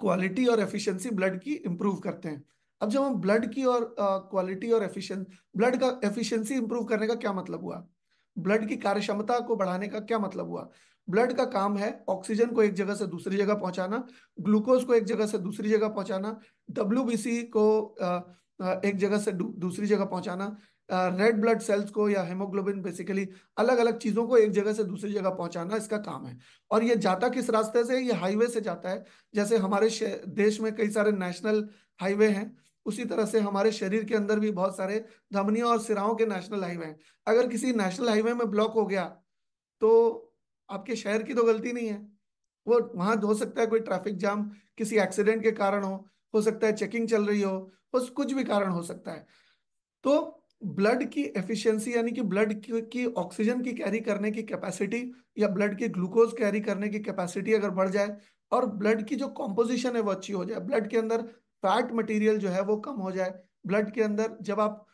क्वालिटी और एफिशिएंसी ब्लड की इंप्रूव करते हैं। अब जब हम ब्लड की और क्वालिटी और एफिशिएंसी ब्लड का एफिशिएंसी इंप्रूव करने का क्या मतलब हुआ? ब्लड की कार्यक्षमता क्षमता को बढ़ाने का क्या मतलब हुआ? ब्लड का काम है ऑक्सीजन को एक जगह से दूसरी जगह पहुंचाना, ग्लूकोज को एक जगह से दूसरी जगह पहुंचाना डब्ल्यू को एक जगह से दूसरी जगह पहुंचाना रेड ब्लड सेल्स को या हेमोग्लोबिन बेसिकली अलग अलग चीज़ों को एक जगह से दूसरी जगह पहुंचाना इसका काम है। और ये जाता किस रास्ते से? ये हाईवे से जाता है। जैसे हमारे देश में कई सारे नेशनल हाईवे हैं, उसी तरह से हमारे शरीर के अंदर भी बहुत सारे धमनियों और सिराओं के नेशनल हाईवे हैं। अगर किसी नेशनल हाईवे में ब्लॉक हो गया तो आपके शहर की तो गलती नहीं है। वो वहाँ हो सकता है कोई ट्रैफ़िक जाम किसी एक्सीडेंट के कारण हो हो सकता है चेकिंग चल रही हो बस कुछ भी कारण हो सकता है। तो ब्लड की एफिशिएंसी यानी कि ब्लड की, ऑक्सीजन की कैरी करने की कैपेसिटी या ब्लड की ग्लूकोज कैरी करने की कैपेसिटी अगर बढ़ जाए और ब्लड की जो कॉम्पोजिशन है वो अच्छी हो जाए ब्लड के अंदर फैट मटेरियल जो है वो कम हो जाए ब्लड के अंदर जब आप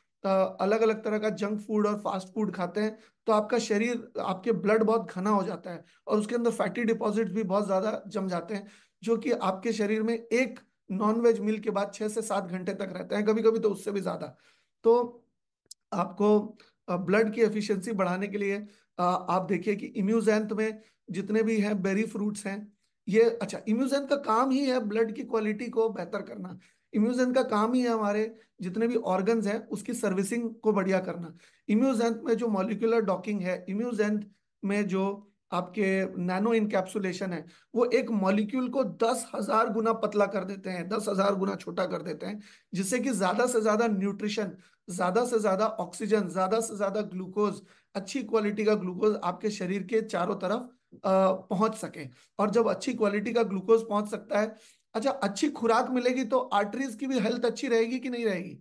अलग अलग तरह का जंक फ़ूड और फास्ट फ़ूड खाते हैं तो आपका शरीर, आपके ब्लड बहुत घना हो जाता है और उसके अंदर फैटी डिपॉजिट भी बहुत ज़्यादा जम जाते हैं, जो कि आपके शरीर में एक नॉनवेज मील के बाद छह से सात घंटे तक रहते हैं कभी कभी तो उससे भी ज़्यादा। तो आपको ब्लड की एफिशिएंसी बढ़ाने के लिए आप देखिए कि इम्यूजेंथ में जितने भी हैं बेरी फ्रूट्स हैं, ये अच्छा इम्यूजेंथ का काम ही है ब्लड की क्वालिटी को बेहतर करना। इम्यूजेंथ का काम ही है हमारे, जितने भी ऑर्गन्स हैं, उसकी सर्विसिंग को बढ़िया करना। इम्यूजेंथ में जो मॉलिकुलर डॉकिंग है इम्यूजेंथ में जो आपके नैनो इनकैप्सुलेशन है, वो एक मॉलिक्यूल को दस हज़ार गुना पतला कर देते हैं, दस हज़ार गुना छोटा कर देते हैं, जिससे कि ज़्यादा से ज़्यादा न्यूट्रिशन ज़्यादा से ज़्यादा ऑक्सीजन ज़्यादा से ज़्यादा ग्लूकोज अच्छी क्वालिटी का ग्लूकोज आपके शरीर के चारों तरफ़ पहुँच सके। और जब अच्छी क्वालिटी का ग्लूकोज पहुँच सकता है अच्छा अच्छी खुराक मिलेगी तो आर्टरीज की भी हेल्थ अच्छी रहेगी कि नहीं रहेगी?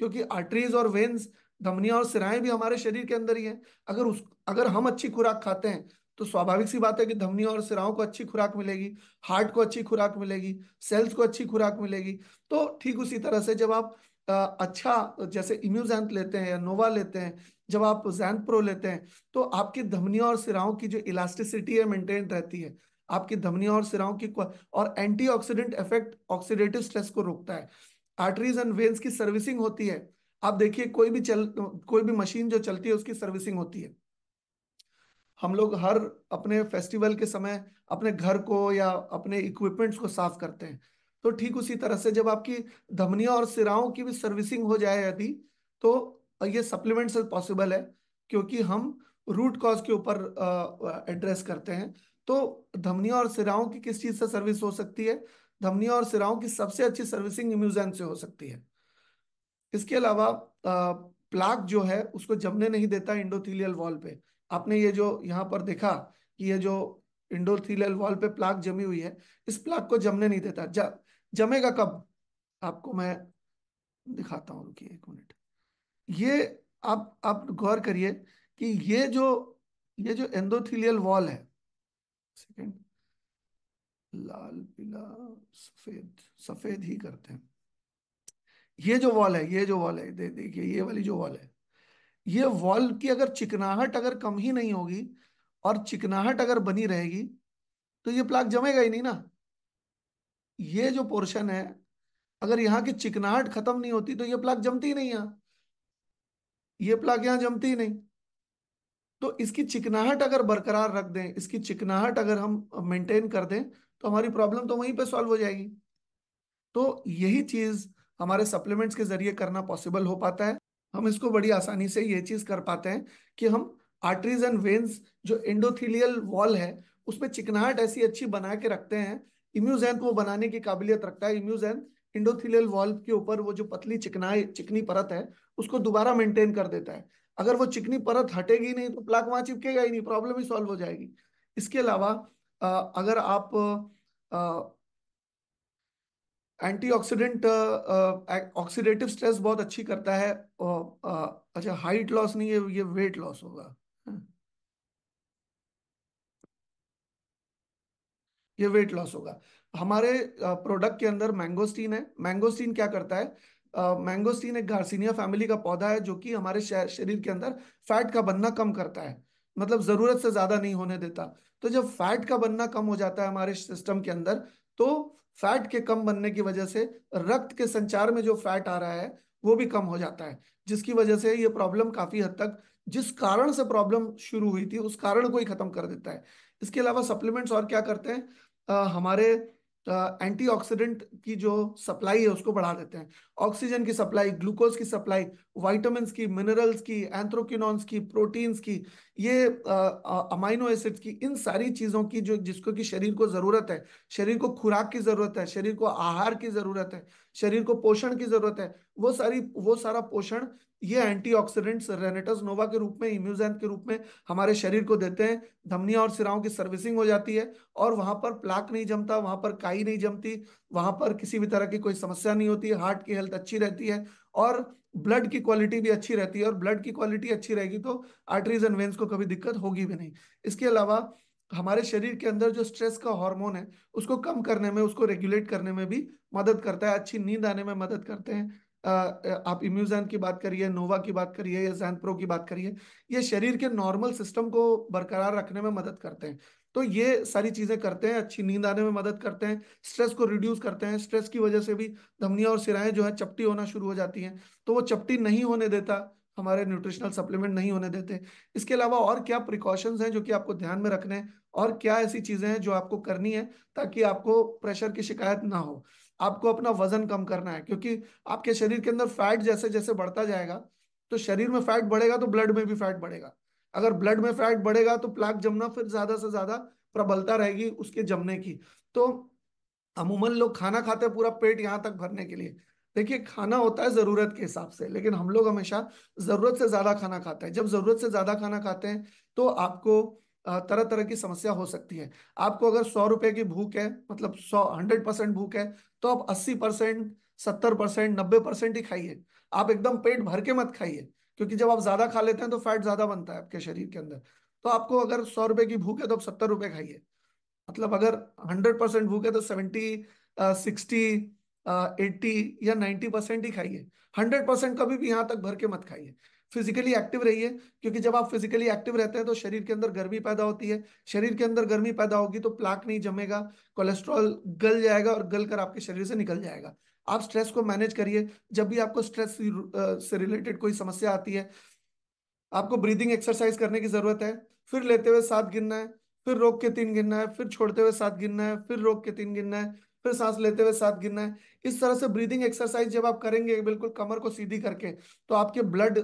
क्योंकि आर्टरीज और वेन्स धमनियाँ और सिराएँ भी हमारे शरीर के अंदर ही है। अगर उस, अगर हम अच्छी खुराक खाते हैं तो स्वाभाविक सी बात है कि धमनियों और सिराओं को अच्छी खुराक मिलेगी हार्ट को अच्छी खुराक मिलेगी सेल्स को अच्छी खुराक मिलेगी। तो ठीक उसी तरह से जब आप अच्छा जैसे इम्यूजैंथ लेते हैं या नोवा लेते हैं, जब आप जैंथ प्रो लेते हैं तो आपकी धमनियों और सिराओं की जो इलास्टिसिटी है मेंटेन रहती है। आपकी धमनियों और सिराओं की और एंटीऑक्सीडेंट इफ़ेक्ट ऑक्सीडेटिव स्ट्रेस को रोकता है। आर्टरीज एंड वेन्स की सर्विसिंग होती है। आप देखिए, कोई भी चल कोई भी मशीन जो चलती है, उसकी सर्विसिंग होती है। हम लोग हर अपने फेस्टिवल के समय अपने घर को या अपने इक्विपमेंट्स को साफ़ करते हैं। तो ठीक उसी तरह से जब आपकी धमनियों और सिराओं की भी सर्विसिंग हो जाए यदि तो ये सप्लीमेंट से पॉसिबल है, क्योंकि हम रूट कॉज के ऊपर एड्रेस करते हैं। तो धमनियों और सिराओं की किस चीज़ से सर्विस हो सकती है? धमनियों और सिराओं की सबसे अच्छी सर्विसिंग इम्यूजैन से हो सकती है। इसके अलावा प्लाक जो है उसको जमने नहीं देता इंडोथीलियल वॉल पे। आपने ये जो यहाँ पर देखा कि ये जो इंडोथीलियल वॉल पे प्लाक जमी हुई है इस प्लाक को जमने नहीं देता। ज, जमेगा कब? आपको मैं दिखाता हूँ रुकिए एक मिनट। ये आप आप गौर करिए कि ये जो ये जो एंडोथीलियल वॉल है सेकेंड। लाल, पीला, सफ़ेद सफ़ेद ही करते हैं। ये जो वॉल है, ये जो वॉल है, दे, देखिए, ये वाली जो वॉल है, ये वॉल की अगर चिकनाहट अगर कम ही नहीं होगी और चिकनाहट अगर बनी रहेगी तो ये प्लाक जमेगा ही नहीं ना। ये जो पोर्शन है, अगर यहाँ की चिकनाहट खत्म नहीं होती तो ये प्लाक जमती ही नहीं यहाँ। ये प्लाक यहाँ जमती ही नहीं। तो इसकी चिकनाहट अगर बरकरार रख दें, इसकी चिकनाहट अगर हम मेंटेन कर दें तो हमारी प्रॉब्लम तो वहीं पे सॉल्व हो जाएगी। तो यही चीज़ हमारे सप्लीमेंट्स के ज़रिए करना पॉसिबल हो पाता है। हम इसको बड़ी आसानी से ये चीज़ कर पाते हैं कि हम आर्टरीज एंड वेन्स जो एंडोथीलियल वॉल है, उसमें चिकनाहट ऐसी अच्छी बना के रखते हैं। इम्यूजैन वो बनाने की काबिलियत रखता है। इम्यूजैन इंडोथिलियल वॉल्व के ऊपर वो जो पतली चिकनाई, चिकनी परत है, उसको दोबारा मेंटेन कर देता है। अगर वो चिकनी परत हटेगी नहीं तो प्लाक वहाँ चिपकेगा ही नहीं प्रॉब्लम ही सॉल्व हो जाएगी। इसके अलावा अगर आप एंटीऑक्सीडेंट ऑक्सीडेटिव स्ट्रेस बहुत अच्छी करता है अच्छा हाइट लॉस नहीं है ये वेट लॉस होगा। ये वेट लॉस होगा। हमारे प्रोडक्ट के अंदर मैंगोस्टीन है। मैंगोस्टीन क्या करता है? मैंगोस्टीन एक गार्सिनिया फैमिली का पौधा है, जो कि हमारे शरीर के अंदर फैट का बनना कम करता है। मतलब ज़रूरत से ज़्यादा नहीं होने देता। तो जब फैट का बनना कम हो जाता है हमारे सिस्टम के अंदर तो फैट के कम बनने की वजह से रक्त के संचार में जो फैट आ रहा है, वो भी कम हो जाता है। जिसकी वजह से ये प्रॉब्लम काफ़ी हद तक, जिस कारण से प्रॉब्लम शुरू हुई थी, उस कारण को ही खत्म कर देता है। इसके अलावा सप्लीमेंट्स और क्या करते हैं? हमारे एंटीऑक्सीडेंट की जो सप्लाई है, उसको बढ़ा देते हैं। ऑक्सीजन की सप्लाई ग्लूकोज की सप्लाई वाइटामिन की मिनरल्स की एंथ्रोकिनॉन्स की प्रोटीन्स की, ये अमाइनो एसिड्स की, इन सारी चीज़ों की जो, जिसको कि शरीर को ज़रूरत है। शरीर को खुराक की ज़रूरत है, शरीर को आहार की ज़रूरत है। शरीर को पोषण की ज़रूरत है। वो सारी, वो सारा पोषण ये एंटीऑक्सीडेंट्स रेनेटस नोवा के रूप में इम्यूजैन के रूप में हमारे शरीर को देते हैं। धमनिया और सिराओं की सर्विसिंग हो जाती है और वहाँ पर प्लाक नहीं जमता, वहाँ पर काई नहीं जमती, वहाँ पर किसी भी तरह की कोई समस्या नहीं होती। हार्ट की हेल्थ अच्छी रहती है और ब्लड की क्वालिटी भी अच्छी रहती है और ब्लड की क्वालिटी अच्छी रहेगी तो आर्टरीज एंड वेन्स को कभी दिक्कत होगी भी नहीं। इसके अलावा हमारे शरीर के अंदर जो स्ट्रेस का हार्मोन है, उसको कम करने में, उसको रेगुलेट करने में भी मदद करता है। अच्छी नींद आने में मदद करते हैं। आप इम्यूजैन की बात करिए नोवा की बात करिए या जैन प्रो की बात करिए, ये शरीर के नॉर्मल सिस्टम को बरकरार रखने में मदद करते हैं। तो ये सारी चीज़ें करते हैं, अच्छी नींद आने में मदद करते हैं स्ट्रेस को रिड्यूस करते हैं। स्ट्रेस की वजह से भी धमनिया और सिराएँ जो है, चपटी होना शुरू हो जाती हैं। तो वो चपटी नहीं होने देता हमारे न्यूट्रिशनल सप्लीमेंट नहीं होने देते। इसके अलावा और क्या प्रिकॉशंस हैं जो कि आपको ध्यान में रखने हैं? और क्या ऐसी चीज़ें हैं जो आपको करनी है ताकि आपको प्रेशर की शिकायत ना हो? आपको अपना वज़न कम करना है, क्योंकि आपके शरीर के अंदर फैट जैसे जैसे बढ़ता जाएगा तो शरीर में फैट बढ़ेगा तो ब्लड में भी फैट बढ़ेगा। अगर ब्लड में फैट बढ़ेगा तो प्लाक जमना फिर ज़्यादा से ज़्यादा प्रबलता रहेगी उसके जमने की। तो अमूमन लोग खाना खाते हैं पूरा पेट यहाँ तक भरने के लिए। देखिए, खाना होता है ज़रूरत के हिसाब से, लेकिन हम लोग हमेशा ज़रूरत से ज़्यादा खाना खाते हैं। जब ज़रूरत से ज़्यादा खाना खाते हैं तो आपको तरह तरह की समस्या हो सकती है। आपको अगर सौ रुपए की भूख है मतलब सौ, हंड्रेड परसेंट भूख है तो आप अस्सी परसेंट, सत्तर परसेंट, नब्बे परसेंट ही खाइए। आप एकदम पेट भर के मत खाइए, क्योंकि जब आप ज़्यादा खा लेते हैं तो फैट ज़्यादा बनता है आपके शरीर के अंदर। तो आपको अगर सौ रुपए की भूख है तो आप सत्तर रुपए खाइए। मतलब अगर हंड्रेड परसेंट भूख है तो सेवेंटी सिक्सटी एट्टी या नाइन्टी परसेंट ही खाइए। हंड्रेड परसेंट कभी भी यहाँ तक भर के मत खाइए। फिजिकली एक्टिव रहिए, क्योंकि जब आप फिजिकली एक्टिव रहते हैं तो शरीर के अंदर गर्मी पैदा होती है। शरीर के अंदर गर्मी पैदा होगी तो प्लाक नहीं जमेगा, कोलेस्ट्रॉल गल जाएगा और गल कर आपके शरीर से निकल जाएगा। आप स्ट्रेस को मैनेज करिए। जब भी आपको स्ट्रेस से रिलेटेड कोई समस्या आती है, आपको ब्रीदिंग एक्सरसाइज करने की ज़रूरत है, फिर लेते हुए सात गिनना है, फिर रोक के तीन गिनना है, फिर छोड़ते हुए सात गिनना है, फिर रोक के तीन गिनना है फिर सांस लेते हुए साथ गिनना है। इस तरह से ब्रीदिंग एक्सरसाइज जब आप करेंगे, बिल्कुल कमर को सीधी करके तो आपके ब्लड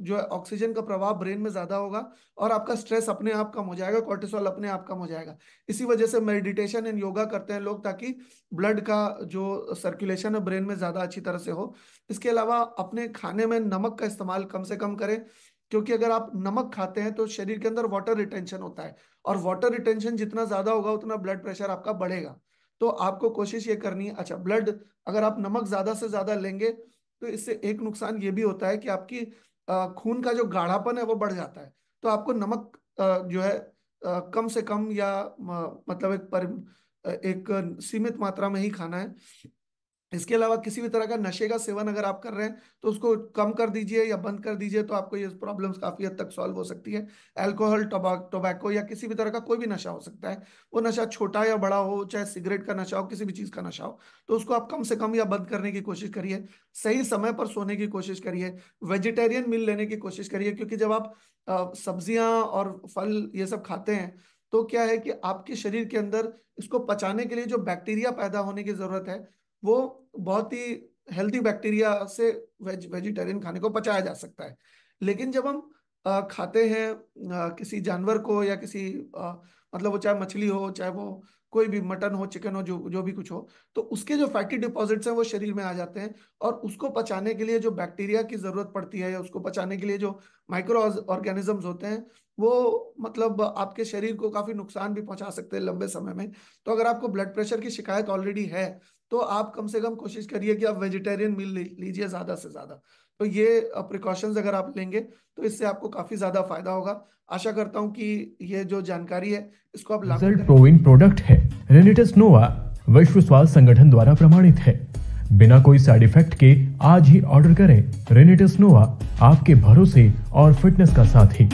जो है ऑक्सीजन का प्रभाव ब्रेन में ज़्यादा होगा और आपका स्ट्रेस अपने आप कम हो जाएगा कॉर्टिसोल अपने आप कम हो जाएगा। इसी वजह से मेडिटेशन एंड योगा करते हैं लोग ताकि ब्लड का जो सर्कुलेशन है ब्रेन में ज़्यादा अच्छी तरह से हो। इसके अलावा अपने खाने में नमक का इस्तेमाल कम से कम करें, क्योंकि अगर आप नमक खाते हैं तो शरीर के अंदर वाटर रिटेंशन होता है और वाटर रिटेंशन जितना ज़्यादा होगा, उतना ब्लड प्रेशर आपका बढ़ेगा। तो आपको कोशिश ये करनी है। अच्छा ब्लड अगर आप नमक ज़्यादा से ज़्यादा लेंगे तो इससे एक नुकसान ये भी होता है कि आपकी खून का जो गाढ़ापन है वो बढ़ जाता है। तो आपको नमक जो है कम से कम या मतलब एक पर एक सीमित मात्रा में ही खाना है। इसके अलावा किसी भी तरह का नशे का सेवन अगर आप कर रहे हैं तो उसको कम कर दीजिए या बंद कर दीजिए तो आपको ये प्रॉब्लम्स काफ़ी हद तक सॉल्व हो सकती है। अल्कोहल टोबैको या किसी भी तरह का कोई भी नशा हो सकता है। वो नशा छोटा या बड़ा हो, चाहे सिगरेट का नशा हो, किसी भी चीज़ का नशा हो तो उसको आप कम से कम या बंद करने की कोशिश करिए। सही समय पर सोने की कोशिश करिए। वेजिटेरियन मील लेने की कोशिश करिए, क्योंकि जब आप सब्ज़ियाँ और फल ये सब खाते हैं तो क्या है कि आपके शरीर के अंदर इसको पचाने के लिए जो बैक्टीरिया पैदा होने की ज़रूरत है वो बहुत ही हेल्थी बैक्टीरिया से वेज वेजिटेरियन खाने को पचाया जा सकता है। लेकिन जब हम आ, खाते हैं किसी जानवर को या किसी आ, मतलब वो चाहे मछली हो चाहे वो कोई भी मटन हो चिकन हो जो जो भी कुछ हो तो उसके जो फैटी डिपॉजिट्स हैं वो शरीर में आ जाते हैं और उसको पचाने के लिए जो बैक्टीरिया की ज़रूरत पड़ती है या उसको पचाने के लिए जो माइक्रो ऑर्गेनिजम्स होते हैं वो मतलब आपके शरीर को काफ़ी नुकसान भी पहुँचा सकते हैं लंबे समय में। तो अगर आपको ब्लड प्रेशर की शिकायत ऑलरेडी है तो आप कम से कम कोशिश करिए कि आप वेजिटेरियन मील लीजिए ज़्यादा से ज़्यादा। तो ये प्रिकॉशंस अगर आप लेंगे तो इससे आपको काफ़ी ज़्यादा फ़ायदा होगा। आशा करता हूँ कि ये जो जानकारी है इसको आप
रिज़ल्ट प्रोविन प्रोडक्ट है। रेनिटस नोवा विश्व स्वास्थ्य संगठन द्वारा प्रमाणित है। बिना कोई साइड इफ़ेक्ट के आज ही ऑर्डर करें। रेनिटस नोवा आपके भरोसे और फिटनेस का साथी।